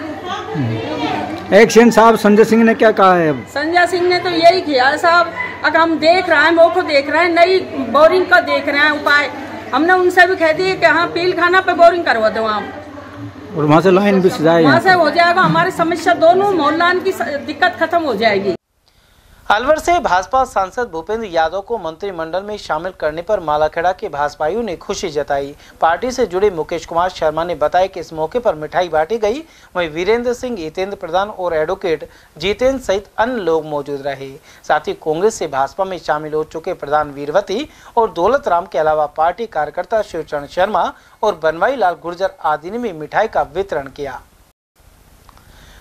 एक्शन साहब संजय सिंह ने क्या कहा है अब? संजय सिंह ने तो यही किया साहब। अगर हम देख रहे हैं वो को देख रहे हैं नई बोरिंग का देख रहे हैं उपाय। हमने उनसे भी कह दिए कि हाँ पील खाना पे बोरिंग करवा दो आप। और वहाँ से लाइन भी सजाए वहाँ से हो जाएगा हमारी समस्या दोनों मोहल्ला की दिक्कत खत्म हो जाएगी। अलवर से भाजपा सांसद भूपेंद्र यादव को मंत्रिमंडल में शामिल करने पर मालाखेड़ा के भाजपाइयों ने खुशी जताई। पार्टी से जुड़े मुकेश कुमार शर्मा ने बताया कि इस मौके पर मिठाई बांटी गई। वहीं वीरेंद्र सिंह हितेंद्र प्रधान और एडवोकेट जितेंद्र सहित अन्य लोग मौजूद रहे। साथ ही कांग्रेस से भाजपा में शामिल हो चुके प्रधान वीरवती और दौलत राम के अलावा पार्टी कार्यकर्ता शिवचरण शर्मा और बनवाई लाल गुर्जर आदि ने भी मिठाई का वितरण किया।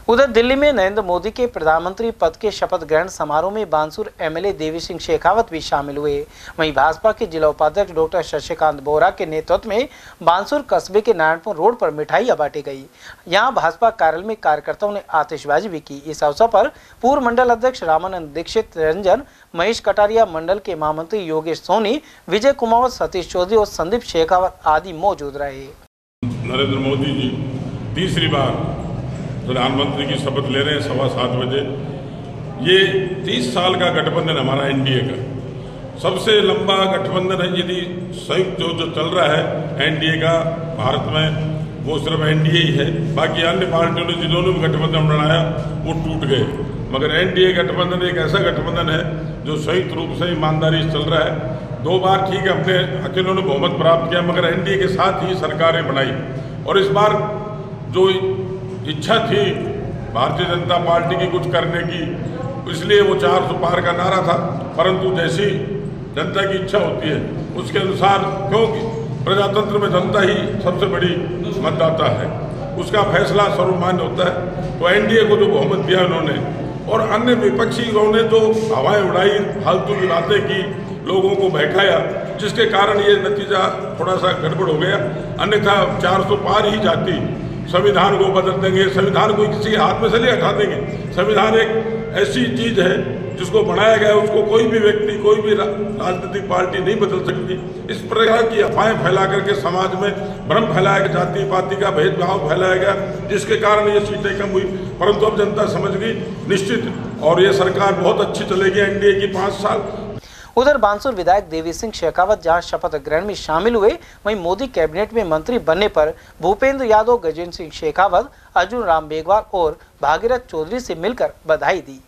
उधर दिल्ली में नरेंद्र मोदी के प्रधानमंत्री पद के शपथ ग्रहण समारोह में बांसुर एमएलए देवी सिंह शेखावत भी शामिल हुए। वहीं भाजपा के जिला उपाध्यक्ष डॉक्टर शशिकांत बोरा के नेतृत्व में बांसुर कस्बे के नारायणपुर रोड पर मिठाइयाँ बांटी गई। यहाँ भाजपा कार्यालय में कार्यकर्ताओं ने आतिशबाजी भी की। इस अवसर पर पूर्व मंडल अध्यक्ष रामानंद दीक्षित, रंजन, महेश कटारिया मंडल के महामंत्री योगेश सोनी, विजय कुमार, सतीश चौधरी और संदीप शेखावत आदि मौजूद रहे। नरेंद्र मोदी जी तीसरी बार प्रधानमंत्री की शपथ ले रहे हैं सवा सात बजे। ये तीस साल का गठबंधन हमारा एनडीए का। सबसे लंबा गठबंधन है यदि संयुक्त जो जो चल रहा है एनडीए का, भारत में, वो सिर्फ़ एनडीए ही है। बाकी अन्य पार्टियों ने जिन्होंने भी गठबंधन बनाया, वो टूट गए। मगर एनडीए गठबंधन एक ऐसा गठबंधन है जो संयुक्त रूप से ईमानदारी से चल रहा है। दो बार ठीक है, अपने अकेलों ने बहुमत प्राप्त किया, मगर एनडीए के साथ ही सरकारें बनाई। और इस बार जो इच्छा थी भारतीय जनता पार्टी की कुछ करने की। इसलिए वो चार सौ पार का नारा था। परंतु जैसी जनता की इच्छा होती है, उसके अनुसार क्योंकि प्रजातंत्र में जनता ही सबसे बड़ी मतदाता है। उसका फैसला सर्वमान्य होता है। तो एनडीए को जो बहुमत दिया उन्होंने, और अन्य विपक्षी ने जो हवाएँ उड़ाई, फालतू की बातें की, लोगों को बैठाया जिसके कारण ये नतीजा थोड़ा सा गड़बड़ हो गया। अन्यथा 400 पार ही जाती संविधान को बदल देंगे, संविधान को किसी हाथ में से नहीं हटा देंगे। संविधान एक ऐसी चीज़ है जिसको बनाया गया उसको कोई भी व्यक्ति, कोई भी राजनीतिक पार्टी नहीं बदल सकती। इस प्रकार की अफवाहें फैला करके समाज में भ्रम फैलाया गया, जाति पाति का भेदभाव फैलाया गया, जिसके कारण ये सीटें कम हुई। परंतु अब जनता समझ गई, निश्चित, और ये सरकार बहुत अच्छी चलेगी, एनडीए की पाँच साल उधर बांसुर विधायक देवी सिंह शेखावत जहाँ शपथ ग्रहण में शामिल हुए, वहीं मोदी कैबिनेट में मंत्री बनने पर भूपेंद्र यादव, गजेंद्र सिंह शेखावत, अर्जुन राम बेगवाल और भागीरथ चौधरी से मिलकर बधाई दी।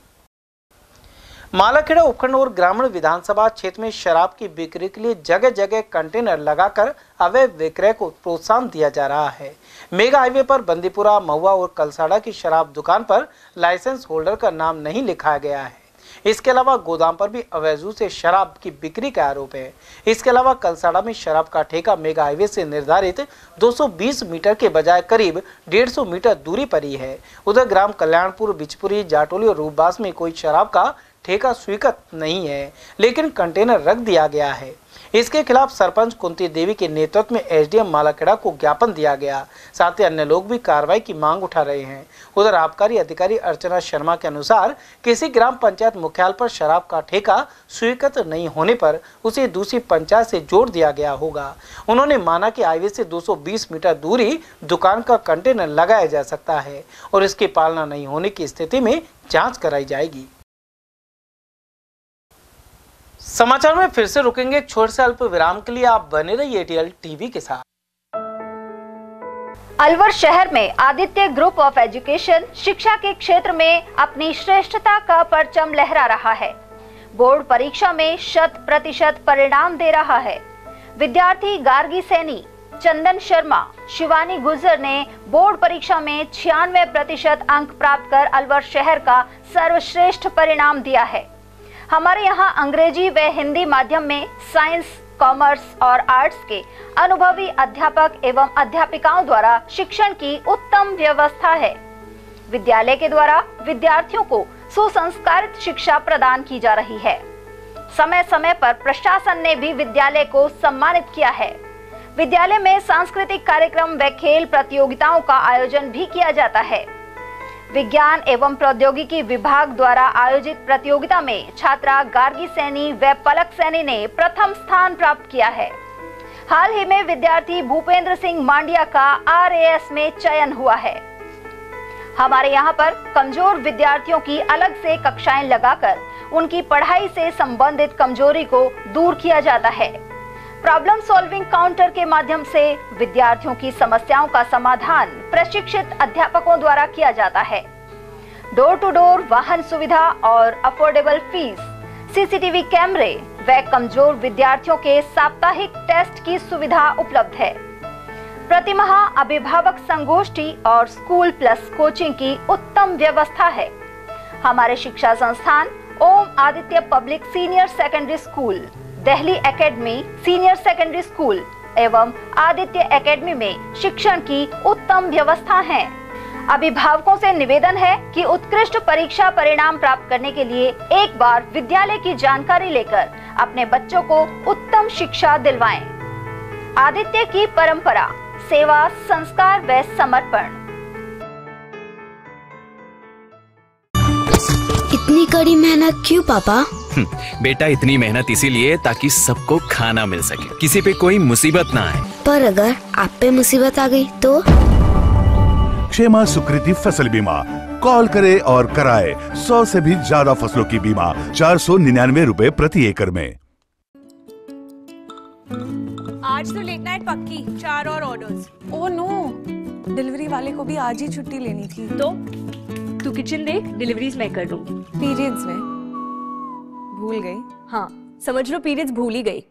मालाखेड़ा उपखंड और ग्रामीण विधानसभा क्षेत्र में शराब की बिक्री के लिए जगह जगह कंटेनर लगाकर अवैध विक्रय को प्रोत्साहन दिया जा रहा है। मेगा हाईवे पर बंदीपुरा, महुआ और कलसाड़ा की शराब दुकान पर लाइसेंस होल्डर का नाम नहीं लिखा गया है। इसके अलावा गोदाम पर भी अवैजू से शराब की बिक्री का आरोप है। इसके अलावा कलसाड़ा में शराब का ठेका मेगा हाईवे से निर्धारित 220 मीटर के बजाय करीब 150 मीटर दूरी पर ही है। उधर ग्राम कल्याणपुर, बिचपुरी, जाटोली और रूपबास में कोई शराब का ठेका स्वीकृत नहीं है, लेकिन कंटेनर रख दिया गया है। इसके खिलाफ सरपंच कुंती देवी के नेतृत्व में एसडीएम मालाखेड़ा को ज्ञापन दिया गया। साथ ही अन्य लोग भी कार्रवाई की मांग उठा रहे हैं। उधर आबकारी अधिकारी अर्चना शर्मा के अनुसार, किसी ग्राम पंचायत मुख्यालय पर शराब का ठेका स्वीकृत नहीं होने पर उसे दूसरी पंचायत से जोड़ दिया गया होगा। उन्होंने माना कि हाईवे से 220 मीटर दूरी दुकान का कंटेनर लगाया जा सकता है और इसकी पालना नहीं होने की स्थिति में जाँच कराई जाएगी। समाचार में फिर से रुकेंगे एक छोटे से अल्प विराम के लिए। आप बने रहिए एटीएल टीवी के साथ। अलवर शहर में आदित्य ग्रुप ऑफ़ एजुकेशन शिक्षा के क्षेत्र में अपनी श्रेष्ठता का परचम लहरा रहा है। बोर्ड परीक्षा में शत प्रतिशत परिणाम दे रहा है। विद्यार्थी गार्गी सैनी, चंदन शर्मा, शिवानी गुजर ने बोर्ड परीक्षा में छियानवे प्रतिशत अंक प्राप्त कर अलवर शहर का सर्वश्रेष्ठ परिणाम दिया है। हमारे यहाँ अंग्रेज़ी व हिंदी माध्यम में साइंस, कॉमर्स और आर्ट्स के अनुभवी अध्यापक एवं अध्यापिकाओं द्वारा शिक्षण की उत्तम व्यवस्था है। विद्यालय के द्वारा विद्यार्थियों को सुसंस्कारित शिक्षा प्रदान की जा रही है। समय समय पर प्रशासन ने भी विद्यालय को सम्मानित किया है। विद्यालय में सांस्कृतिक कार्यक्रम व खेल प्रतियोगिताओं का आयोजन भी किया जाता है। विज्ञान एवं प्रौद्योगिकी विभाग द्वारा आयोजित प्रतियोगिता में छात्रा गार्गी सैनी व पलक सैनी ने प्रथम स्थान प्राप्त किया है। हाल ही में विद्यार्थी भूपेंद्र सिंह मांडिया का आरएएस में चयन हुआ है। हमारे यहाँ पर कमज़ोर विद्यार्थियों की अलग से कक्षाएँ लगाकर उनकी पढ़ाई से संबंधित कमज़ोरी को दूर किया जाता है। प्रॉब्लम सॉल्विंग काउंटर के माध्यम से विद्यार्थियों की समस्याओं का समाधान प्रशिक्षित अध्यापकों द्वारा किया जाता है। डोर टू डोर वाहन सुविधा और अफोर्डेबल फ़ीस सीसीटीवी कैमरे व कमज़ोर विद्यार्थियों के साप्ताहिक टेस्ट की सुविधा उपलब्ध है। प्रतिमाह अभिभावक संगोष्ठी और स्कूल प्लस कोचिंग की उत्तम व्यवस्था है। हमारे शिक्षा संस्थान, Om Aditya public senior secondary school Delhi academy senior secondary school एवं आदित्य एकेडमी में शिक्षण की उत्तम व्यवस्था है। अभिभावकों से निवेदन है कि उत्कृष्ट परीक्षा परिणाम प्राप्त करने के लिए एक बार विद्यालय की जानकारी लेकर अपने बच्चों को उत्तम शिक्षा दिलवाएँ। आदित्य की परंपरा, सेवा, संस्कार व समर्पण। इतनी कड़ी मेहनत क्यों, पापा? बेटा इतनी मेहनत इसीलिए ताकि सबको खाना मिल सके। किसी पे कोई मुसीबत ना आए। पर अगर आप पे मुसीबत आ गई तो? क्षेमा सुकृति फ़सल बीमा। कॉल करे और कराए। सौ से भी ज़्यादा फ़सलों की बीमा। चार सौ निन्यानवे रूपए प्रति एकड़ में। आज तो लेट नाइट पक्की। चार और ऑर्डर्स ओह नो। डिलीवरी वाले को भी आज ही छुट्टी लेनी थी। तो? तू किचन देख डिलीवरीज मैं कर दूँ पीरियड्स में। भूल गई। हाँ समझ लो पीरियड्स भूल ही गई।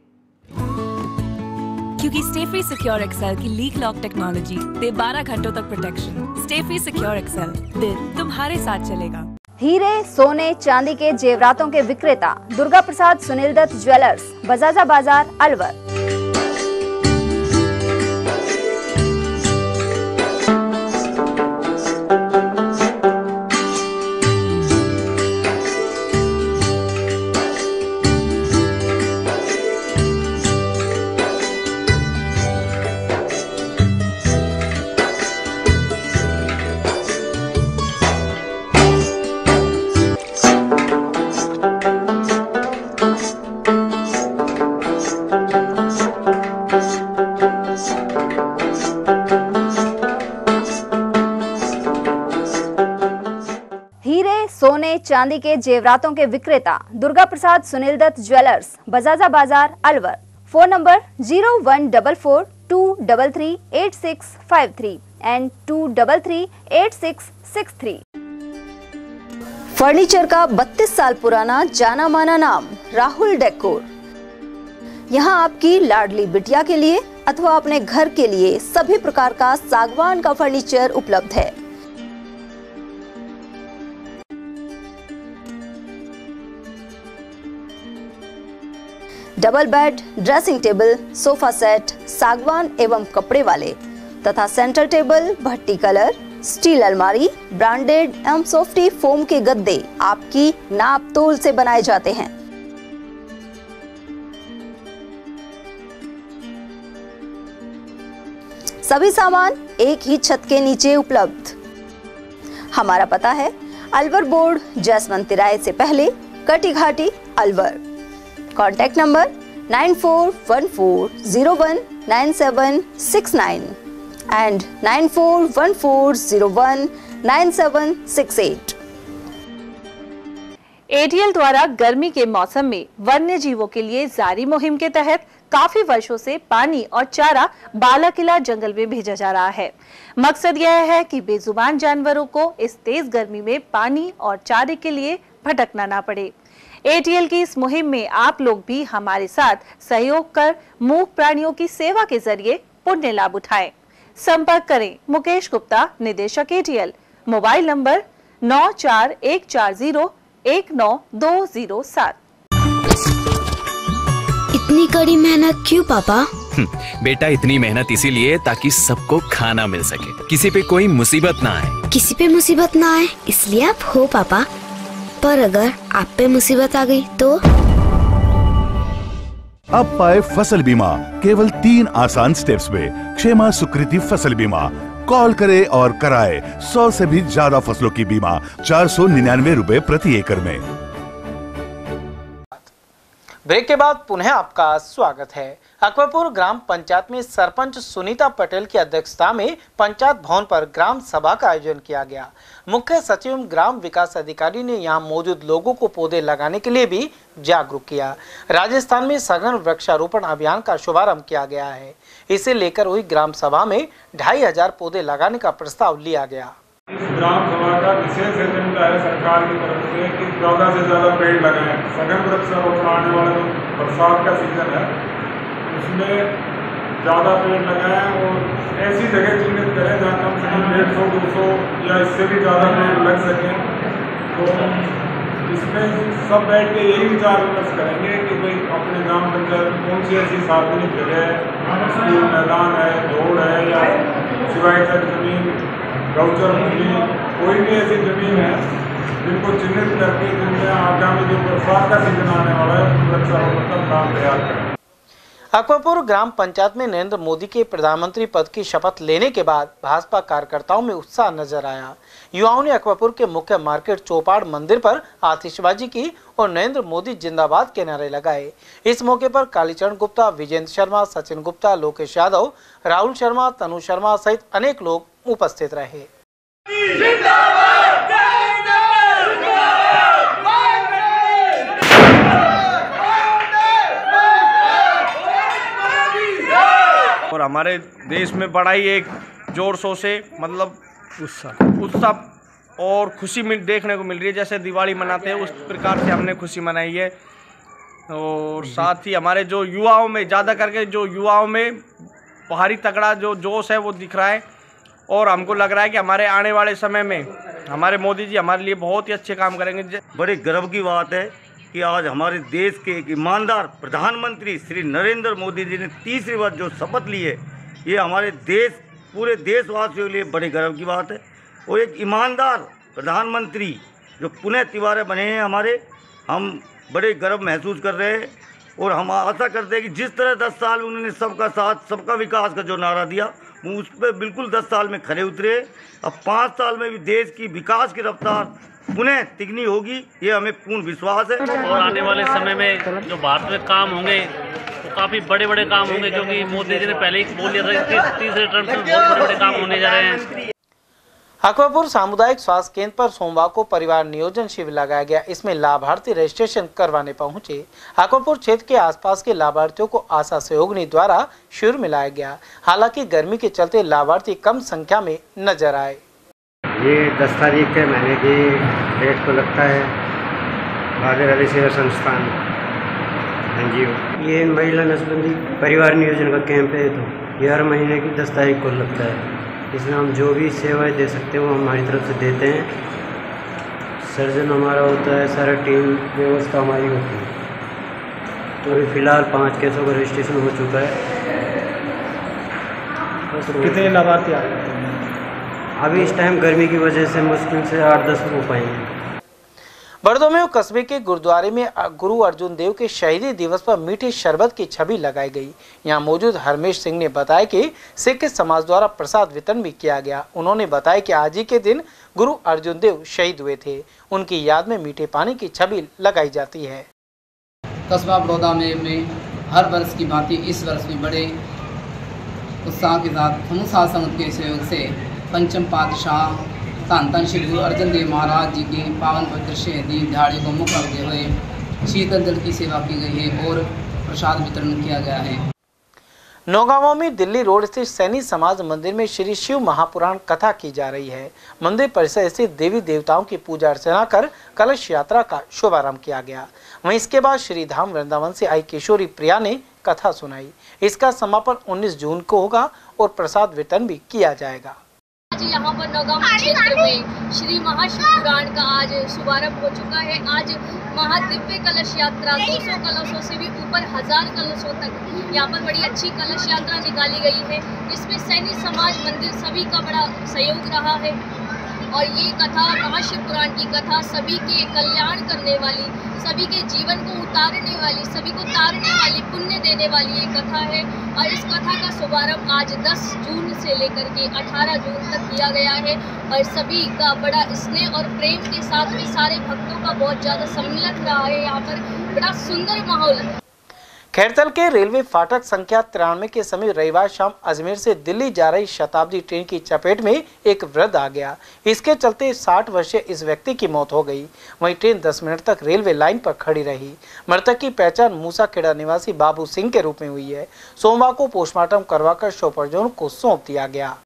क्योंकि स्टेफी सिक्योर एक्सेल की लीक लॉक टेक्नोलॉजी दे 12 घंटों तक प्रोटेक्शन स्टेफी सिक्योर एक्सेल दिल तुम्हारे साथ चलेगा। हीरे सोने चांदी के जेवरातों के विक्रेता दुर्गा प्रसाद सुनील दत्त ज्वेलर्स बजाजा बाज़ार अलवर। चांदी के जेवरातों के विक्रेता Durga Prasad, Sunil Dutt jewellers, Bajaja Bazaar, Alwar. Phone number zero one double four two double three eight six five three and two double three eight six six three. Furniture का 32 साल पुराना जाना माना नाम, राहुल डेकोर। यहाँ आपकी लाडली बिटिया के लिए अथवा अपने घर के लिए सभी प्रकार का सागवान का फर्नीचर उपलब्ध है। Double bed, dressing table, sofa set, सागवान एवं कपड़े वाले, तथा सेंटर टेबल, भट्टी कलर, स्टील अलमारी, ब्रांडेड एवं सॉफ्टी फोम के गद्दे आपकी नाप तोल से बनाए जाते हैं। सभी सामान एक ही छत के नीचे उपलब्ध। हमारा पता है, अलवर बोर्ड जसवंत तिराए से पहले, Kati Ghati Alwar. Contact number nine four one four zero one nine seven six nine and nine four one four zero one nine seven six eight ATL द्वारा गर्मी के मौसम में वन्य जीवों के लिए जारी मुहिम के तहत काफ़ी वर्षों से पानी और चारा बाला किला जंगल में भेजा जा रहा है। मकसद यह है कि बेजुबान जानवरों को इस तेज गर्मी में पानी और चारे के लिए भटकना ना पड़े। एटीएल की इस मुहिम में आप लोग भी हमारे साथ सहयोग कर मूक प्राणियों की सेवा के ज़रिए पुण्य लाभ उठाएँ। संपर्क करें मुकेश गुप्ता निदेशक एटीएल मोबाइल नंबर नौ चार एक चार ज़ीरो एक नौ दो ज़ीरो सात। इतनी कड़ी मेहनत क्यों पापा? हम्म, बेटा इतनी मेहनत इसीलिए ताकि सबको खाना मिल सके। किसी पे कोई मुसीबत ना आए। किसी पे मुसीबत ना आए इसलिए आप हो पापा। पर अगर आप पे मुसीबत आ गई तो? अब पाए फ़सल बीमा केवल तीन आसान स्टेप्स में क्षेमा सुकृति फ़सल बीमा। कॉल करें और कराए सौ से भी ज़्यादा फ़सलों की बीमा चार सौ निन्यानवे रूपए प्रति एकड़ में। ब्रेक के बाद पुनः आपका स्वागत है। अकबरपुर ग्राम पंचायत में सरपंच सुनीता पटेल की अध्यक्षता में पंचायत भवन पर ग्राम सभा का आयोजन किया गया। मुख्य सचिव ग्राम विकास अधिकारी ने यहाँ मौजूद लोगों को पौधे लगाने के लिए भी जागरूक किया। राजस्थान में सघन वृक्षारोपण अभियान का शुभारंभ किया गया है। इसे लेकर हुई ग्राम सभा में ढाई हज़ार पौधे लगाने का प्रस्ताव लिया गया। इस ग्राम सभा का विशेष एजेंडा है सरकार की तरफ़ से कि चौदह से ज़्यादा पेड़ लगाएँ। सघन वृक्षारोपण आने वाला जो बरसात का सीज़न है। उसमें ज़्यादा पेड़ लगाएँ और ऐसी जगह चिन्हित करें जहाँ कम से कम डेढ़ सौ, दो सौ या इससे भी ज़्यादा पेड़ लग सकें। तो इसमें सब बैठ के यही विचार विमर्श करेंगे कि भाई अपने ग्राम पंचायत कौन सी ऐसी सार्वजनिक जगह है, स्कूल मैदान है रोड है या सिवाय तक ज़मीन, गौचर भूमि कोई भी ऐसी ज़मीन है जिनको चिन्हित करके जिनमें आगामी जो बरसात का सीज़न आने वाला है वृक्षारोपण का प्लान तैयार करें। अकबरपुर ग्राम पंचायत में नरेंद्र मोदी के प्रधानमंत्री पद की शपथ लेने के बाद भाजपा कार्यकर्ताओं में उत्साह नज़र आया। युवाओं ने अकबरपुर के मुख्य मार्केट चौपाड़ मंदिर पर आतिशबाजी की और नरेंद्र मोदी जिंदाबाद के नारे लगाए। इस मौके पर कालीचरण गुप्ता, विजेंद्र शर्मा, सचिन गुप्ता, लोकेश यादव, राहुल शर्मा, तनु शर्मा सहित अनेक लोग उपस्थित रहे। और हमारे देश में बड़ा ही एक ज़ोर शोर से मतलब उत्साह। उत्सव और खुशी मिल देखने को मिल रही है। जैसे दिवाली मनाते हैं उस प्रकार से हमने खुशी मनाई है। और साथ ही हमारे जो युवाओं में ज़्यादा करके जो युवाओं में बाहरी तगड़ा जो जोश है वो दिख रहा है। और हमको लग रहा है कि हमारे आने वाले समय में हमारे मोदी जी हमारे लिए बहुत ही अच्छे काम करेंगे। बड़े गर्व की बात है कि आज हमारे देश के एक ईमानदार प्रधानमंत्री श्री नरेंद्र मोदी जी ने तीसरी बार जो शपथ ली है, ये हमारे देश, पूरे देशवासियों के लिए बड़े गर्व की बात है। और एक ईमानदार प्रधानमंत्री जो पुनः तिवारे बने हैं हमारे, हम बड़े गर्व महसूस कर रहे हैं। और हम आशा करते हैं कि जिस तरह दस साल में उन्होंने सबका साथ, सबका विकास का जो नारा दिया, वो उस पर बिल्कुल दस साल में खड़े उतरे। अब पाँच साल में भी देश की विकास की रफ्तार पुनः तिगनी होगी ये हमें पूर्ण विश्वास है। और आने वाले समय में जो भारत में काम होंगे वो काफ़ी बड़े बड़े काम होंगे क्योंकि मोदी जी ने पहले ही बोल दिया था कि तीसरे टर्म में बहुत बड़े बड़े काम होने जा रहे हैं। अकबरपुर सामुदायिक स्वास्थ्य केंद्र पर सोमवार को परिवार नियोजन शिविर लगाया गया। इसमें लाभार्थी रजिस्ट्रेशन करवाने पहुँचे। अकबरपुर क्षेत्र के आसपास के लाभार्थियों को आशा सहयोगनी द्वारा शिविर में लाया गया। हालाँकि गर्मी के चलते लाभार्थी कम संख्या में नज़र आए। ये दस तारीख के महीने की डेट को लगता है। भागर अली सेवा संस्थान, एनजीओ। ये महिला नसबंदी परिवार नियोजन का कैंप है तो ये हर महीने की दस तारीख को लगता है। इसमें हम जो भी सेवाएँ दे सकते हैं वो हमारी तरफ़ से देते हैं। सर्जन हमारा होता है, सारा टीम व्यवस्था हमारी होती है। तो अभी फ़िलहाल पाँच केसों का रजिस्ट्रेशन हो चुका है। तो कितने लाभार्थी आ हैं? अभी इस टाइम गर्मी की वजह से मुश्किल से आठ दस हो पाएँगे। बड़दोमेव कस्बे के गुरुद्वारे में गुरु अर्जुन देव के शहीदी दिवस पर मीठे शरबत की छवि लगाई गई। यहाँ मौजूद हरमेश सिंह ने बताया कि सिख समाज द्वारा प्रसाद वितरण भी किया गया। उन्होंने बताया कि आज ही के दिन गुरु अर्जुन देव शहीद हुए थे। उनकी याद में मीठे पानी की छवि लगाई जाती है। कस्बा बड़ौदा में, में हर वर्ष की भांति इस वर्ष भी बड़े उत्साह के साथ समूह शासन के सहयोग से पंचम पातशाह धन धन श्री गुरु अर्जन देव महाराज जी के पावन पवित्र शहीदी दिहाड़े को मुख्य रखते हुए शीतल जल की सेवा की गई है और प्रसाद वितरण किया गया है। नौगांव में दिल्ली रोड स्थित सैनी समाज मंदिर में श्री शिव महापुराण कथा की जा रही है। मंदिर परिसर स्थित देवी देवताओं की पूजा अर्चना कर कलश यात्रा का शुभारंभ किया गया। वहीं इसके बाद श्री धाम वृंदावन से आई किशोरी प्रिया ने कथा सुनाई। इसका समापन 19 जून को होगा और प्रसाद वितरण भी किया जाएगा। आज यहाँ पर नौगांव क्षेत्र में श्री महाशिवपुराण का आज शुभारंभ हो चुका है। आज महादिव्य कलश यात्रा 200 कलशों से भी ऊपर हज़ार कलशों तक यहाँ पर बड़ी अच्छी कलश यात्रा निकाली गई है। इसमें सैनी समाज मंदिर सभी का बड़ा सहयोग रहा है। और ये कथा महाशिव पुराण की कथा सभी के कल्याण करने वाली, सभी के जीवन को उतारने वाली, सभी को तारने वाली, पुण्य देने वाली ये कथा है। और इस कथा का शुभारंभ आज 10 जून से लेकर के 18 जून तक किया गया है। और सभी का बड़ा स्नेह और प्रेम के साथ में सारे भक्तों का बहुत ज़्यादा सम्मिलित रहा है। यहाँ पर बड़ा सुंदर माहौल खैरतल के रेलवे फाटक संख्या तिरानवे के समीप रविवार शाम अजमेर से दिल्ली जा रही शताब्दी ट्रेन की चपेट में एक वृद्ध आ गया। इसके चलते 60 वर्षीय इस व्यक्ति की मौत हो गई। वहीं ट्रेन 10 मिनट तक रेलवे लाइन पर खड़ी रही। मृतक की पहचान मूसा खेड़ा निवासी बाबू सिंह के रूप में हुई है। सोमवार को पोस्टमार्टम करवाकर शोपरजोन को सौंप दिया गया।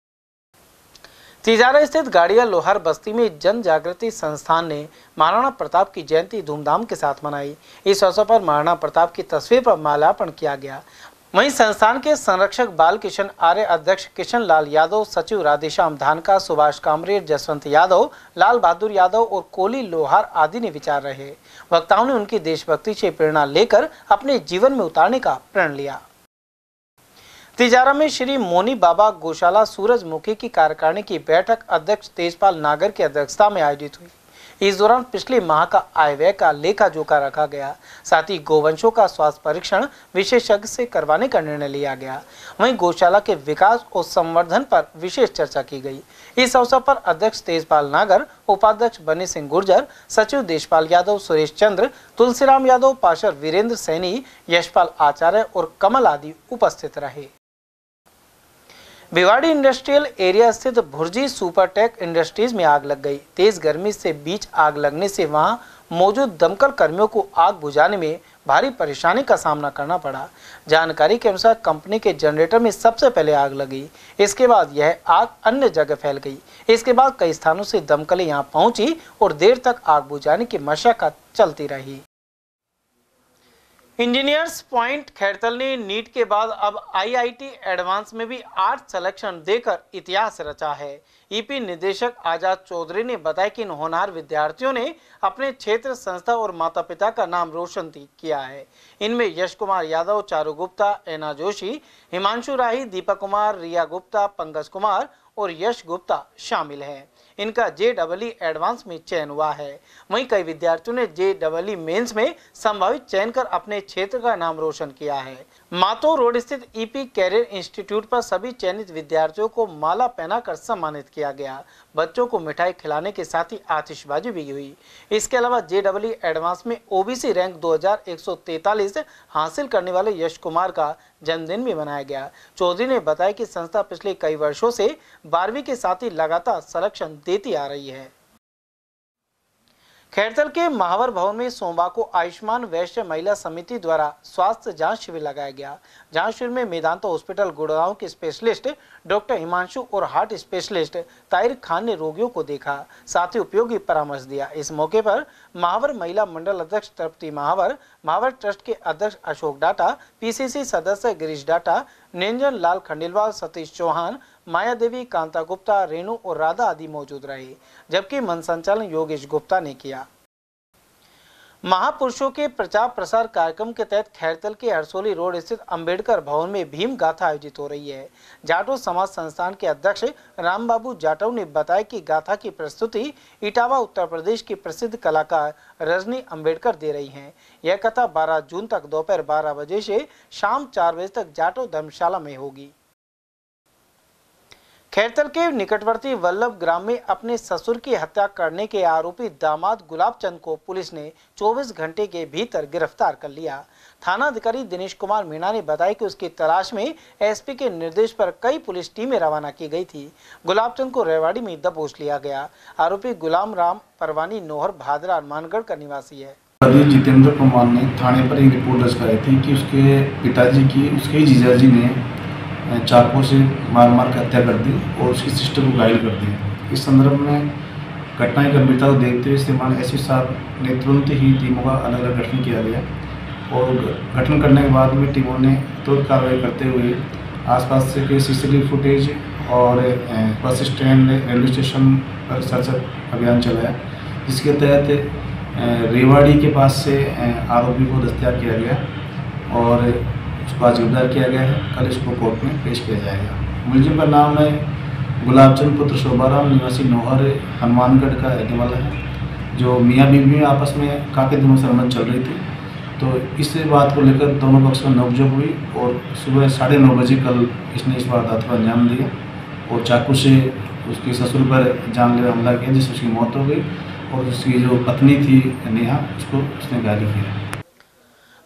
तिजारा स्थित गाड़िया लोहार बस्ती में जन जागृति संस्थान ने महाराणा प्रताप की जयंती धूमधाम के साथ मनाई। इस अवसर पर महाराणा प्रताप की तस्वीर पर माल्यार्पण किया गया। वहीं संस्थान के संरक्षक बाल किशन आर्य, अध्यक्ष किशन लाल यादव, सचिव राधेश्याम धानका, सुभाष कामरेर जसवंत यादव, लाल बहादुर यादव और कोली लोहार आदि ने विचार रहे। वक्ताओं ने उनकी देशभक्ति से प्रेरणा लेकर अपने जीवन में उतारने का प्रण लिया। तिजारा में श्री मोनी बाबा गौशाला सूरजमुखी की कार्यकारिणी की बैठक अध्यक्ष तेजपाल नागर की अध्यक्षता में आयोजित हुई। इस दौरान पिछले माह का आय व्यय का लेखा जोखा रखा गया। साथ ही गोवंशों का स्वास्थ्य परीक्षण विशेषज्ञ से करवाने का निर्णय लिया गया। वहीं गौशाला के विकास और संवर्धन पर विशेष चर्चा की गई। इस अवसर पर अध्यक्ष तेजपाल नागर, उपाध्यक्ष बनी सिंह गुर्जर, सचिव देशपाल यादव, सुरेश चंद्र, तुलसीराम यादव, पार्षद वीरेंद्र सैनी, यशपाल आचार्य और कमल आदि उपस्थित रहे। भिवाड़ी इंडस्ट्रियल एरिया स्थित भुर्जी सुपरटेक इंडस्ट्रीज़ में आग लग गई। तेज गर्मी से बीच आग लगने से वहाँ मौजूद दमकल कर्मियों को आग बुझाने में भारी परेशानी का सामना करना पड़ा। जानकारी के अनुसार कंपनी के जनरेटर में सबसे पहले आग लगी। इसके बाद यह आग अन्य जगह फैल गई। इसके बाद कई स्थानों से दमकलें यहाँ पहुँची और देर तक आग बुझाने की मशक्कत चलती रही। इंजीनियर्स पॉइंट खैरतल ने नीट के बाद अब आईआईटी एडवांस में भी आर्ट सिलेक्शन देकर इतिहास रचा है। ईपी निदेशक आज़ाद चौधरी ने बताया कि इन होनहार विद्यार्थियों ने अपने क्षेत्र, संस्था और माता पिता का नाम रोशन किया है। इनमें यश कुमार यादव, चारू गुप्ता, एना जोशी, हिमांशु राही, दीपक कुमार, रिया गुप्ता, पंकज कुमार और यश गुप्ता शामिल हैं। इनका जे डबल ई एडवांस में चयन हुआ है। वहीं कई विद्यार्थियों ने जे डबल ई मेन्स में संभावित चयन कर अपने क्षेत्र का नाम रोशन किया है। मातो रोड स्थित ईपी कैरियर इंस्टीट्यूट पर सभी चयनित विद्यार्थियों को माला पहनाकर सम्मानित किया गया। बच्चों को मिठाई खिलाने के साथ ही आतिशबाजी भी हुई। इसके अलावा जे डबल एडवांस में ओबीसी रैंक 2143 हासिल करने वाले यश कुमार का जन्मदिन भी मनाया गया। चौधरी ने बताया कि संस्था पिछले कई वर्षों से बारहवीं के साथ ही लगातार संरक्षण देती आ रही है। खैरतल के महावर भवन में सोमवार को आयुष्मान वैश्य महिला समिति द्वारा स्वास्थ्य जाँच शिविर लगाया गया। जाँच शिविर में मेदांता हॉस्पिटल गुड़गांव के स्पेशलिस्ट डॉक्टर हिमांशु और हार्ट स्पेशलिस्ट ताहिर खान ने रोगियों को देखा। साथ ही उपयोगी परामर्श दिया। इस मौके पर महावर महिला मंडल अध्यक्ष तृप्ति महावर महावर ट्रस्ट के अध्यक्ष अशोक डाटा, पीसीसी सदस्य गिरीश डाटा, निरंजन लाल खंडेलवाल, सतीश चौहान माया देवी कांता गुप्ता, रेणु और राधा आदि मौजूद रहे, जबकि मन संचालन योगेश गुप्ता ने किया। महापुरुषों के प्रचार प्रसार कार्यक्रम के तहत खैरतल के हरसोली रोड स्थित अंबेडकर भवन में भीम गाथा आयोजित हो रही है। जाटो समाज संस्थान के अध्यक्ष रामबाबू जाटव ने बताया कि गाथा की प्रस्तुति इटावा, उत्तर प्रदेश की प्रसिद्ध कलाकार रजनी अंबेडकर दे रही हैं। यह कथा 12 जून तक दोपहर 12 बजे से शाम चार बजे तक जाटो धर्मशाला में होगी। खैरतल के निकटवर्ती वल्लभ ग्राम में अपने ससुर की हत्या करने के आरोपी दामाद गुलाब चंद को पुलिस ने 24 घंटे के भीतर गिरफ़्तार कर लिया। थाना अधिकारी दिनेश कुमार मीणा ने बताया कि उसकी तलाश में एसपी के निर्देश पर कई पुलिस टीमें रवाना की गई थी। गुलाब चंद को रेवाड़ी में दबोच लिया गया। आरोपी गुलाम राम परवानी नोहर भादरा मानगढ़ का निवासी है। जितेंद्र कुमार ने थाने पर एक रिपोर्ट दर्ज कराई थी कि उसके पिताजी की, उसके जीजाजी ने चाकू से मार मार कर हत्या कर दी और उसकी सिस्टर को घायल कर दिया इस संदर्भ में घटना की गंभीरता को देखते हुए श्रीमान एस पी साहब ने तुरंत ही टीमों का अलग अलग गठन किया गया और गठन करने के बाद में टीमों ने तुरंत कार्रवाई करते हुए आसपास से के सीसीटीवी फुटेज और बस स्टैंड, रेलवे स्टेशन पर सर्च अभियान चलाया, जिसके तहत रेवाड़ी के पास से आरोपी को दस्तियाब किया गया और आज गिरफ़्तार किया गया है। कल इसको कोर्ट में पेश किया जाएगा। मुलजिम का नाम है गुलाबचंद पुत्र शोभाराम, निवासी नोहर हनुमानगढ़ का रहने वाला है, जो मियाँ बीबी में आपस में काफ़ी दिनों से रमन चल रही थी। तो इस बात को लेकर दोनों पक्ष में नोकझोंक हुई और सुबह साढ़े नौ बजे कल इसने इस वारदात को अंजाम दिया और चाकू से उसके ससुर पर जानलेवा हमला किया, जिससे उसकी मौत हो गई और उसकी जो पत्नी थी नेहा, उसको उसने गाली किया।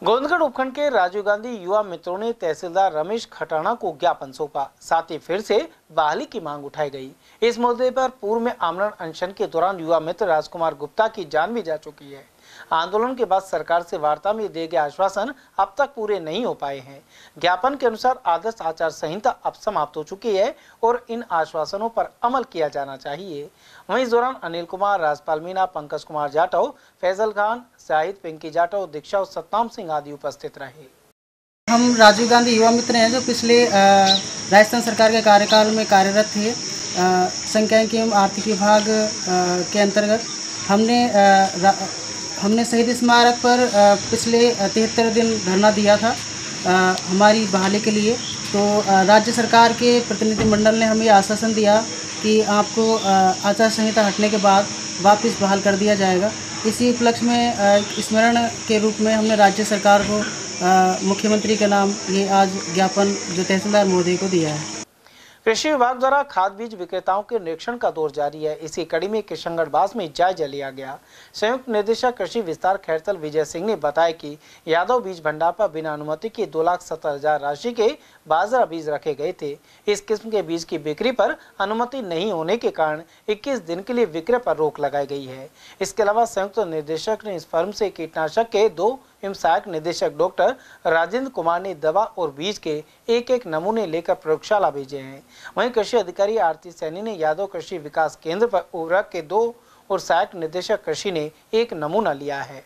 गोविंदगढ़ उपखंड के राजीव गांधी युवा मित्रों ने तहसीलदार रमेश खटाना को ज्ञापन सौंपा। साथ ही फिर से बहाली की मांग उठाई गई। इस मुद्दे पर पूर्व में आमरण अनशन के दौरान युवा मित्र राजकुमार गुप्ता की जान भी जा चुकी है। आंदोलन के बाद सरकार से वार्ता में दिए गए आश्वासन अब तक पूरे नहीं हो पाए हैं। ज्ञापन के अनुसार आदर्श आचार संहिता अब समाप्त हो चुकी है और इन आश्वासनों पर अमल किया जाना चाहिए। वहीं इस दौरान अनिल कुमार, राजपाल मीना पंकज कुमार जाटव, फैजल खान, शाहिद, पिंकी जाटव, दीक्षा और सतनाम सिंह आदि उपस्थित रहे। हम राजीव गांधी युवा मित्र हैं जो पिछले राजस्थान सरकार के कार्यकाल में कार्यरत थे। संख्यानिकी एवं आर्थिक विभाग के अंतर्गत हमने हमने शहीद स्मारक पर पिछले तिहत्तर दिन धरना दिया था हमारी बहाली के लिए। तो राज्य सरकार के प्रतिनिधिमंडल ने हमें आश्वासन दिया कि आपको आचार संहिता हटने के बाद वापस बहाल कर दिया जाएगा। इसी उपलक्ष्य में स्मरण के रूप में हमने राज्य सरकार को मुख्यमंत्री के नाम ये आज ज्ञापन जो तहसीलदार मोदी को दिया है। कृषि विभाग द्वारा खाद बीज विक्रेताओं के निरीक्षण का दौर जारी है। इसी कड़ी में किशनगढ़ में जायजा लिया गया। संयुक्त निदेशक कृषि विस्तार खैरतल विजय सिंह ने बताया कि यादव बीज भंडार पर बिना अनुमति के दो लाख सत्तर हज़ार राशि के बाजरा बीज रखे गए थे। इस किस्म के बीज की बिक्री पर अनुमति नहीं होने के कारण 21 दिन के लिए विक्रय पर रोक लगाई गई है। इसके अलावा संयुक्त निदेशक ने इस फर्म से कीटनाशक के दो एवं सहायक निदेशक डॉक्टर राजेंद्र कुमार ने दवा और बीज के एक एक नमूने लेकर प्रयोगशाला भेजे हैं। वहीं कृषि अधिकारी आरती सैनी ने यादव कृषि विकास केंद्र पर उर्वरक के दो और सहायक निदेशक कृषि ने एक नमूना लिया है।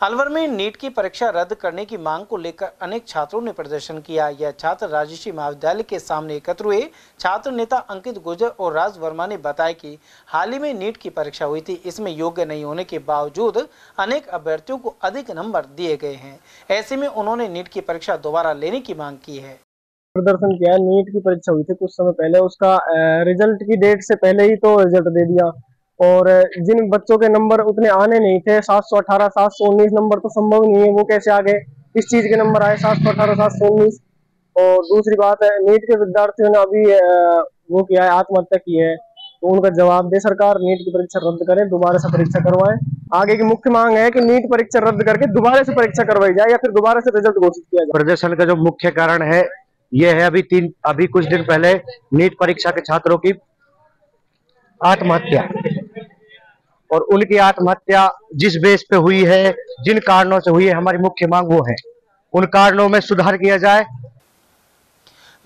अलवर में नीट की परीक्षा रद्द करने की मांग को लेकर अनेक छात्रों ने प्रदर्शन किया। यह छात्र राजर्षि महाविद्यालय के सामने एकत्र हुए। छात्र नेता अंकित गुर्जर और राज वर्मा ने बताया कि हाल ही में नीट की परीक्षा हुई थी। इसमें योग्य नहीं होने के बावजूद अनेक अभ्यर्थियों को अधिक नंबर दिए गए हैं। ऐसे में उन्होंने नीट की परीक्षा दोबारा लेने की मांग की है। प्रदर्शन किया। नीट की परीक्षा हुई थी कुछ समय पहले। उसका रिज़ल्ट की डेट से पहले ही तो रिज़ल्ट दे दिया। और जिन बच्चों के नंबर उतने आने नहीं थे, सात सौ अठारह, सात सौ उन्नीस नंबर तो संभव नहीं है, वो कैसे आ गए इस चीज़ के नंबर आए, सात सौ अठारह, सात सौ उन्नीस। और दूसरी बात है, नीट के विद्यार्थियों ने अभी वो किया है, आत्महत्या की है तो उनका जवाब दे सरकार, नीट की परीक्षा रद्द करे, दोबारा से परीक्षा करवाए। आगे की मुख्य मांग है कि नीट परीक्षा रद्द करके दोबारा से परीक्षा करवाई जाए या फिर दोबारा से रिज़ल्ट घोषित किया जाए। प्रदर्शन का जो मुख्य कारण है, ये है अभी तीन, अभी कुछ दिन पहले नीट परीक्षा के छात्रों की आत्महत्या। और उनकी आत्महत्या जिस बेस पे हुई है, जिन कारणों से हुई है, हमारी मुख्य मांग वो है। उन कारणों में सुधार किया जाए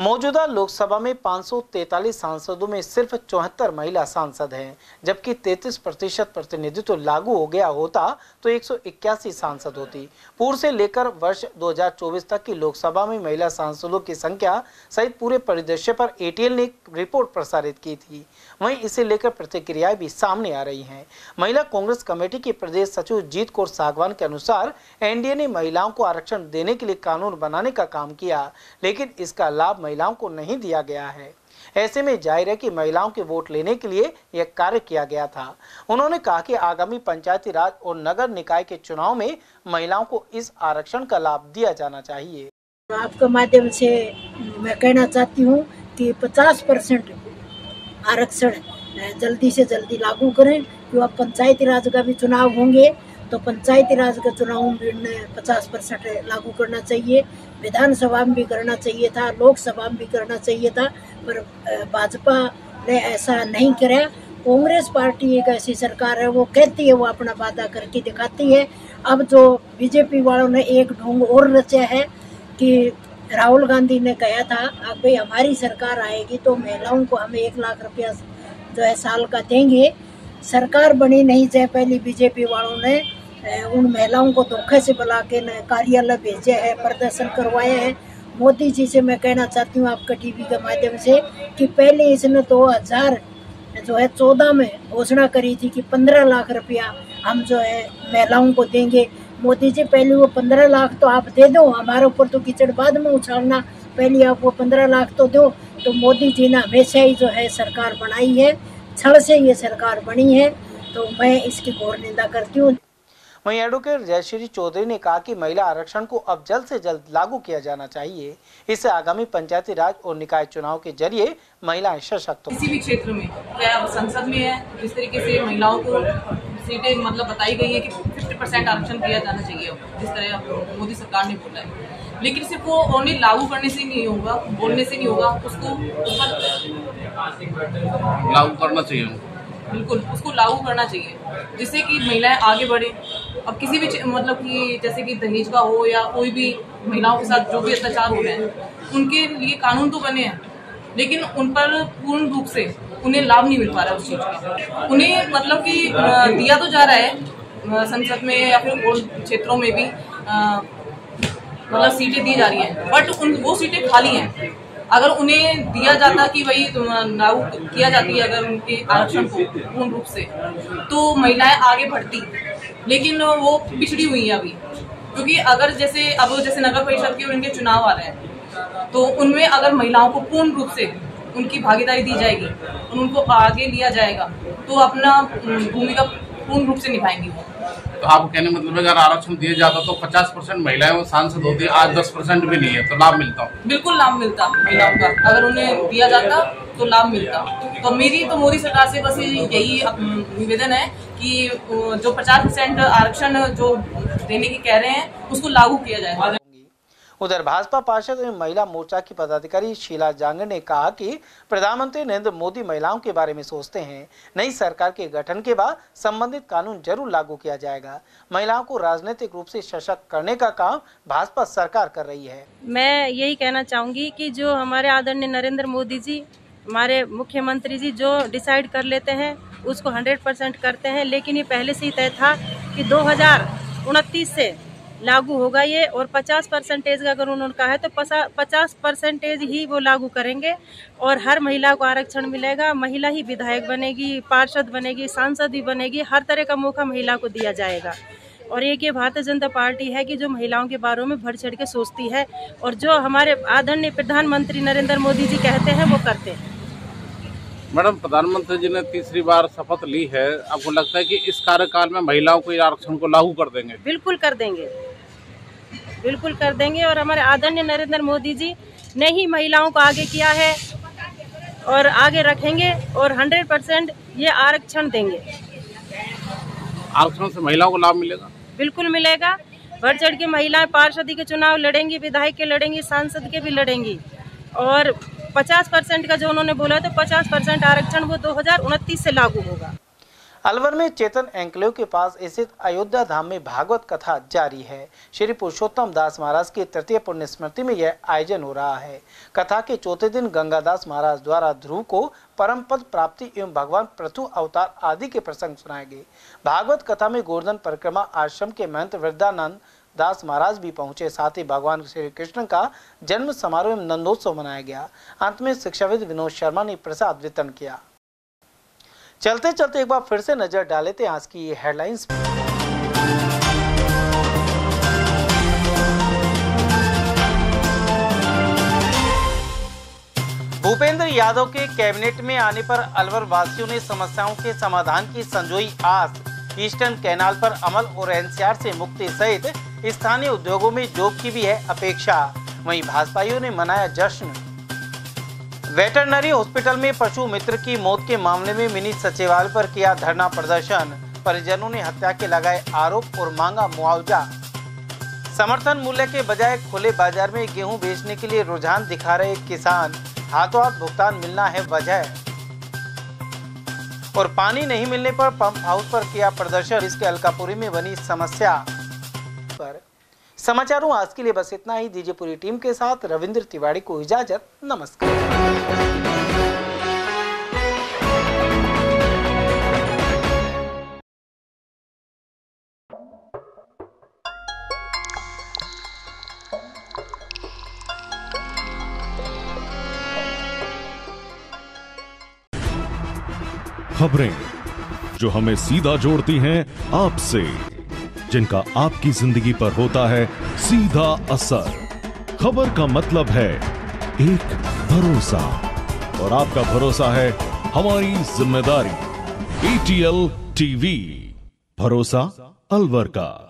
मौजूदा लोकसभा में 543 सांसदों में सिर्फ़ चौहत्तर महिला सांसद हैं, जबकि 33 प्रतिशत प्रतिनिधित्व लागू हो गया होता तो एक सांसद होती। पूर्व से लेकर वर्ष 2024 तक की लोकसभा में महिला सांसदों की संख्या सहित पूरे परिदृश्य पर एटीएल ने रिपोर्ट प्रसारित की थी। वहीं इसे लेकर प्रतिक्रियाएँ भी सामने आ रही हैं। महिला कांग्रेस कमेटी के प्रदेश सचिव जीत कौर सागवान के अनुसार एनडीए ने महिलाओं को आरक्षण देने के लिए कानून बनाने का काम किया, लेकिन इसका लाभ महिलाओं को नहीं दिया गया है। ऐसे में ज़ाहिर है कि महिलाओं के वोट लेने के लिए यह कार्य किया गया था। उन्होंने कहा कि आगामी पंचायती राज और नगर निकाय के चुनाव में महिलाओं को इस आरक्षण का लाभ दिया जाना चाहिए। आपके माध्यम से मैं कहना चाहती हूँ कि 50 परसेंट आरक्षण जल्दी से जल्दी लागू करें क्यों अब पंचायती राज का भी चुनाव होंगे। तो पंचायती राज का चुनाव में पचास परसेंट लागू करना चाहिए। विधानसभा में भी करना चाहिए था, लोकसभा में भी करना चाहिए था, पर भाजपा ने ऐसा नहीं कराया कांग्रेस पार्टी एक ऐसी सरकार है, वो कहती है, वो अपना वादा करके दिखाती है। अब जो बीजेपी वालों ने एक ढोंग और रचा है कि राहुल गांधी ने कहा था अब भाई, हमारी सरकार आएगी तो महिलाओं को हम एक लाख रुपया जो है साल का देंगे। सरकार बनी नहीं चाहे पहली बीजेपी वालों ने उन महिलाओं को धोखे से बुला के कार्यालय भेजे है, प्रदर्शन करवाए हैं। मोदी जी से मैं कहना चाहती हूँ आपका टीवी के माध्यम से कि पहले इसने दो हज़ार जो है चौदह में घोषणा करी थी कि पंद्रह लाख रुपया हम जो है महिलाओं को देंगे। मोदी जी, पहले वो पंद्रह लाख तो आप दे दो, हमारे ऊपर तो कीचड़ बाद में उछालना। पहले आप वो पंद्रह लाख तो दो तो मोदी जी ने हमेशा ही जो है सरकार बनाई है। छड़ से ये सरकार बनी है तो मैं इसकी घोर निंदा करती हूँ। वहीं एडवोकेट जयश्री चौधरी ने कहा कि महिला आरक्षण को अब जल्द से जल्द लागू किया जाना चाहिए। इससे आगामी पंचायती राज और निकाय चुनाव के ज़रिए महिलाएँ सशक्त किसी भी क्षेत्र में क्या अब संसद में है जिस तरीके से महिलाओं को सीटें मतलब बताई गई है कि 50 परसेंट आरक्षण दिया जाना चाहिए जिस तरह अब मोदी सरकार ने बोला है। लेकिन सिर्फ़ वो ओनली लागू करने से नहीं होगा बोलने से नहीं होगा उसको लागू करना चाहिए बिल्कुल, उसको लागू करना चाहिए, जिससे कि महिलाएँ आगे बढ़े। अब किसी भी मतलब कि जैसे कि दहेज का हो या कोई भी महिलाओं के साथ जो भी अत्याचार हो रहे हैं, उनके लिए कानून तो बने हैं, लेकिन उन पर पूर्ण रूप से उन्हें लाभ नहीं मिल पा रहा उस चीज़ का। उन्हें मतलब कि दिया तो जा रहा है संसद में या फिर और क्षेत्रों में भी मतलब सीटें दी जा रही हैं, बट उन, वो सीटें खाली हैं। अगर उन्हें दिया जाता कि भाई लागू किया जाती है अगर उनके आरक्षण को पूर्ण रूप से तो महिलाएँ आगे बढ़ती। लेकिन वो पिछड़ी हुई है अभी। क्योंकि अगर जैसे, अब जैसे नगर परिषद के इनके चुनाव आ रहे हैं तो उनमें अगर महिलाओं को पूर्ण रूप से उनकी भागीदारी दी जाएगी उनको आगे लिया जाएगा तो अपना भूमिका पूर्ण रूप से निभाएँगी वो। तो आपको कहने मतलब अगर आरक्षण दिया जाता तो 50 परसेंट महिलाएँ वो सांसद होती है आज 10 परसेंट भी नहीं है तो लाभ मिलता। बिल्कुल लाभ मिलता महिलाओं का। अगर उन्हें दिया जाता तो लाभ मिलता। तो मेरी तो मोदी सरकार से बस यही निवेदन है कि जो 50 परसेंट आरक्षण जो देने की कह रहे हैं उसको लागू किया जाए। उधर भाजपा पार्षद एवं महिला मोर्चा की पदाधिकारी शीला जांगर ने कहा कि प्रधानमंत्री नरेंद्र मोदी महिलाओं के बारे में सोचते हैं। नई सरकार के गठन के बाद संबंधित कानून ज़रूर लागू किया जाएगा। महिलाओं को राजनीतिक रूप से सशक्त करने का काम भाजपा सरकार कर रही है। मैं यही कहना चाहूँगी की जो हमारे आदरणीय नरेंद्र मोदी जी, हमारे मुख्यमंत्री जी जो डिसाइड कर लेते हैं, उसको 100 परसेंट करते हैं। लेकिन ये पहले से ही तय था कि दो से लागू होगा ये और 50 परसेंटेज का अगर उन्होंने कहा है तो पचास परसेंटेज ही वो लागू करेंगे और हर महिला को आरक्षण मिलेगा। महिला ही विधायक बनेगी, पार्षद बनेगी, सांसद भी बनेगी, हर तरह का मौका महिला को दिया जाएगा। और एक ये भारतीय जनता पार्टी है कि जो महिलाओं के बारे में बढ़ चढ़ के सोचती है और जो हमारे आदरणीय प्रधानमंत्री नरेंद्र मोदी जी कहते हैं, वो करते हैं। मैडम प्रधानमंत्री जी ने तीसरी बार शपथ ली है। आपको लगता है कि इस कार्यकाल में महिलाओं को आरक्षण को लागू कर देंगे? बिल्कुल कर देंगे। बिल्कुल कर देंगे और हमारे आदरणीय नरेंद्र मोदी जी ने ही महिलाओं को आगे किया है और आगे रखेंगे और 100 परसेंट ये आरक्षण देंगे। आरक्षण से महिलाओं को लाभ मिलेगा? बिल्कुल मिलेगा। बढ़ चढ़ के महिलाएँ पार्षदी के चुनाव लड़ेंगी विधायक के लड़ेंगी सांसद के भी लड़ेंगी और 50 परसेंट का जो उन्होंने बोला तो 50 परसेंट आरक्षण वो दो से लागू होगा। अलवर में चेतन एंकलेव के पास स्थित अयोध्या धाम में भागवत कथा जारी है। श्री पुरुषोत्तम दास महाराज की तृतीय पुण्य स्मृति में यह आयोजन हो रहा है। कथा के चौथे दिन गंगादास महाराज द्वारा ध्रुव को परम पद प्राप्ति एवं भगवान प्रथु अवतार आदि के प्रसंग सुनाए गए। भागवत कथा में गोवर्धन परिक्रमा आश्रम के महंत वृद्धानंद दास महाराज भी पहुँचे। साथ ही भगवान श्री कृष्ण का जन्म समारोह में नंदोत्सव मनाया गया। अंत में शिक्षाविद विनोद शर्मा ने प्रसाद वितरण किया। चलते चलते एक बार फिर से नज़र डाले थे आज की हेडलाइंस भूपेंद्र यादव के कैबिनेट में आने पर अलवर वासियों ने समस्याओं के समाधान की संजोई आस। ईस्टर्न कैनाल पर अमल और एनसीआर से मुक्ति सहित स्थानीय उद्योगों में जॉब की भी है अपेक्षा। वहीं भाजपाइयों ने मनाया जश्न। वेटरनरी हॉस्पिटल में पशु मित्र की मौत के मामले में मिनी सचिवालय पर किया धरना प्रदर्शन। परिजनों ने हत्या के लगाए आरोप और मांगा मुआवजा। समर्थन मूल्य के बजाय खुले बाज़ार में गेहूँ बेचने के लिए रुझान दिखा रहे किसान। हाथों हाथ भुगतान मिलना है वजह। और पानी नहीं मिलने पर पंप हाउस पर किया प्रदर्शन। इसके अलकापुरी में बनी समस्या। पर समाचारों आज के लिए बस इतना ही। दीजिए पूरी टीम के साथ। रविंद्र तिवारी को इजाज़त। नमस्कार। खबरें जो हमें सीधा जोड़ती हैं आपसे, जिनका आपकी ज़िंदगी पर होता है सीधा असर। खबर का मतलब है एक भरोसा, और आपका भरोसा है हमारी ज़िम्मेदारी। एटीएल टीवी भरोसा अलवर का।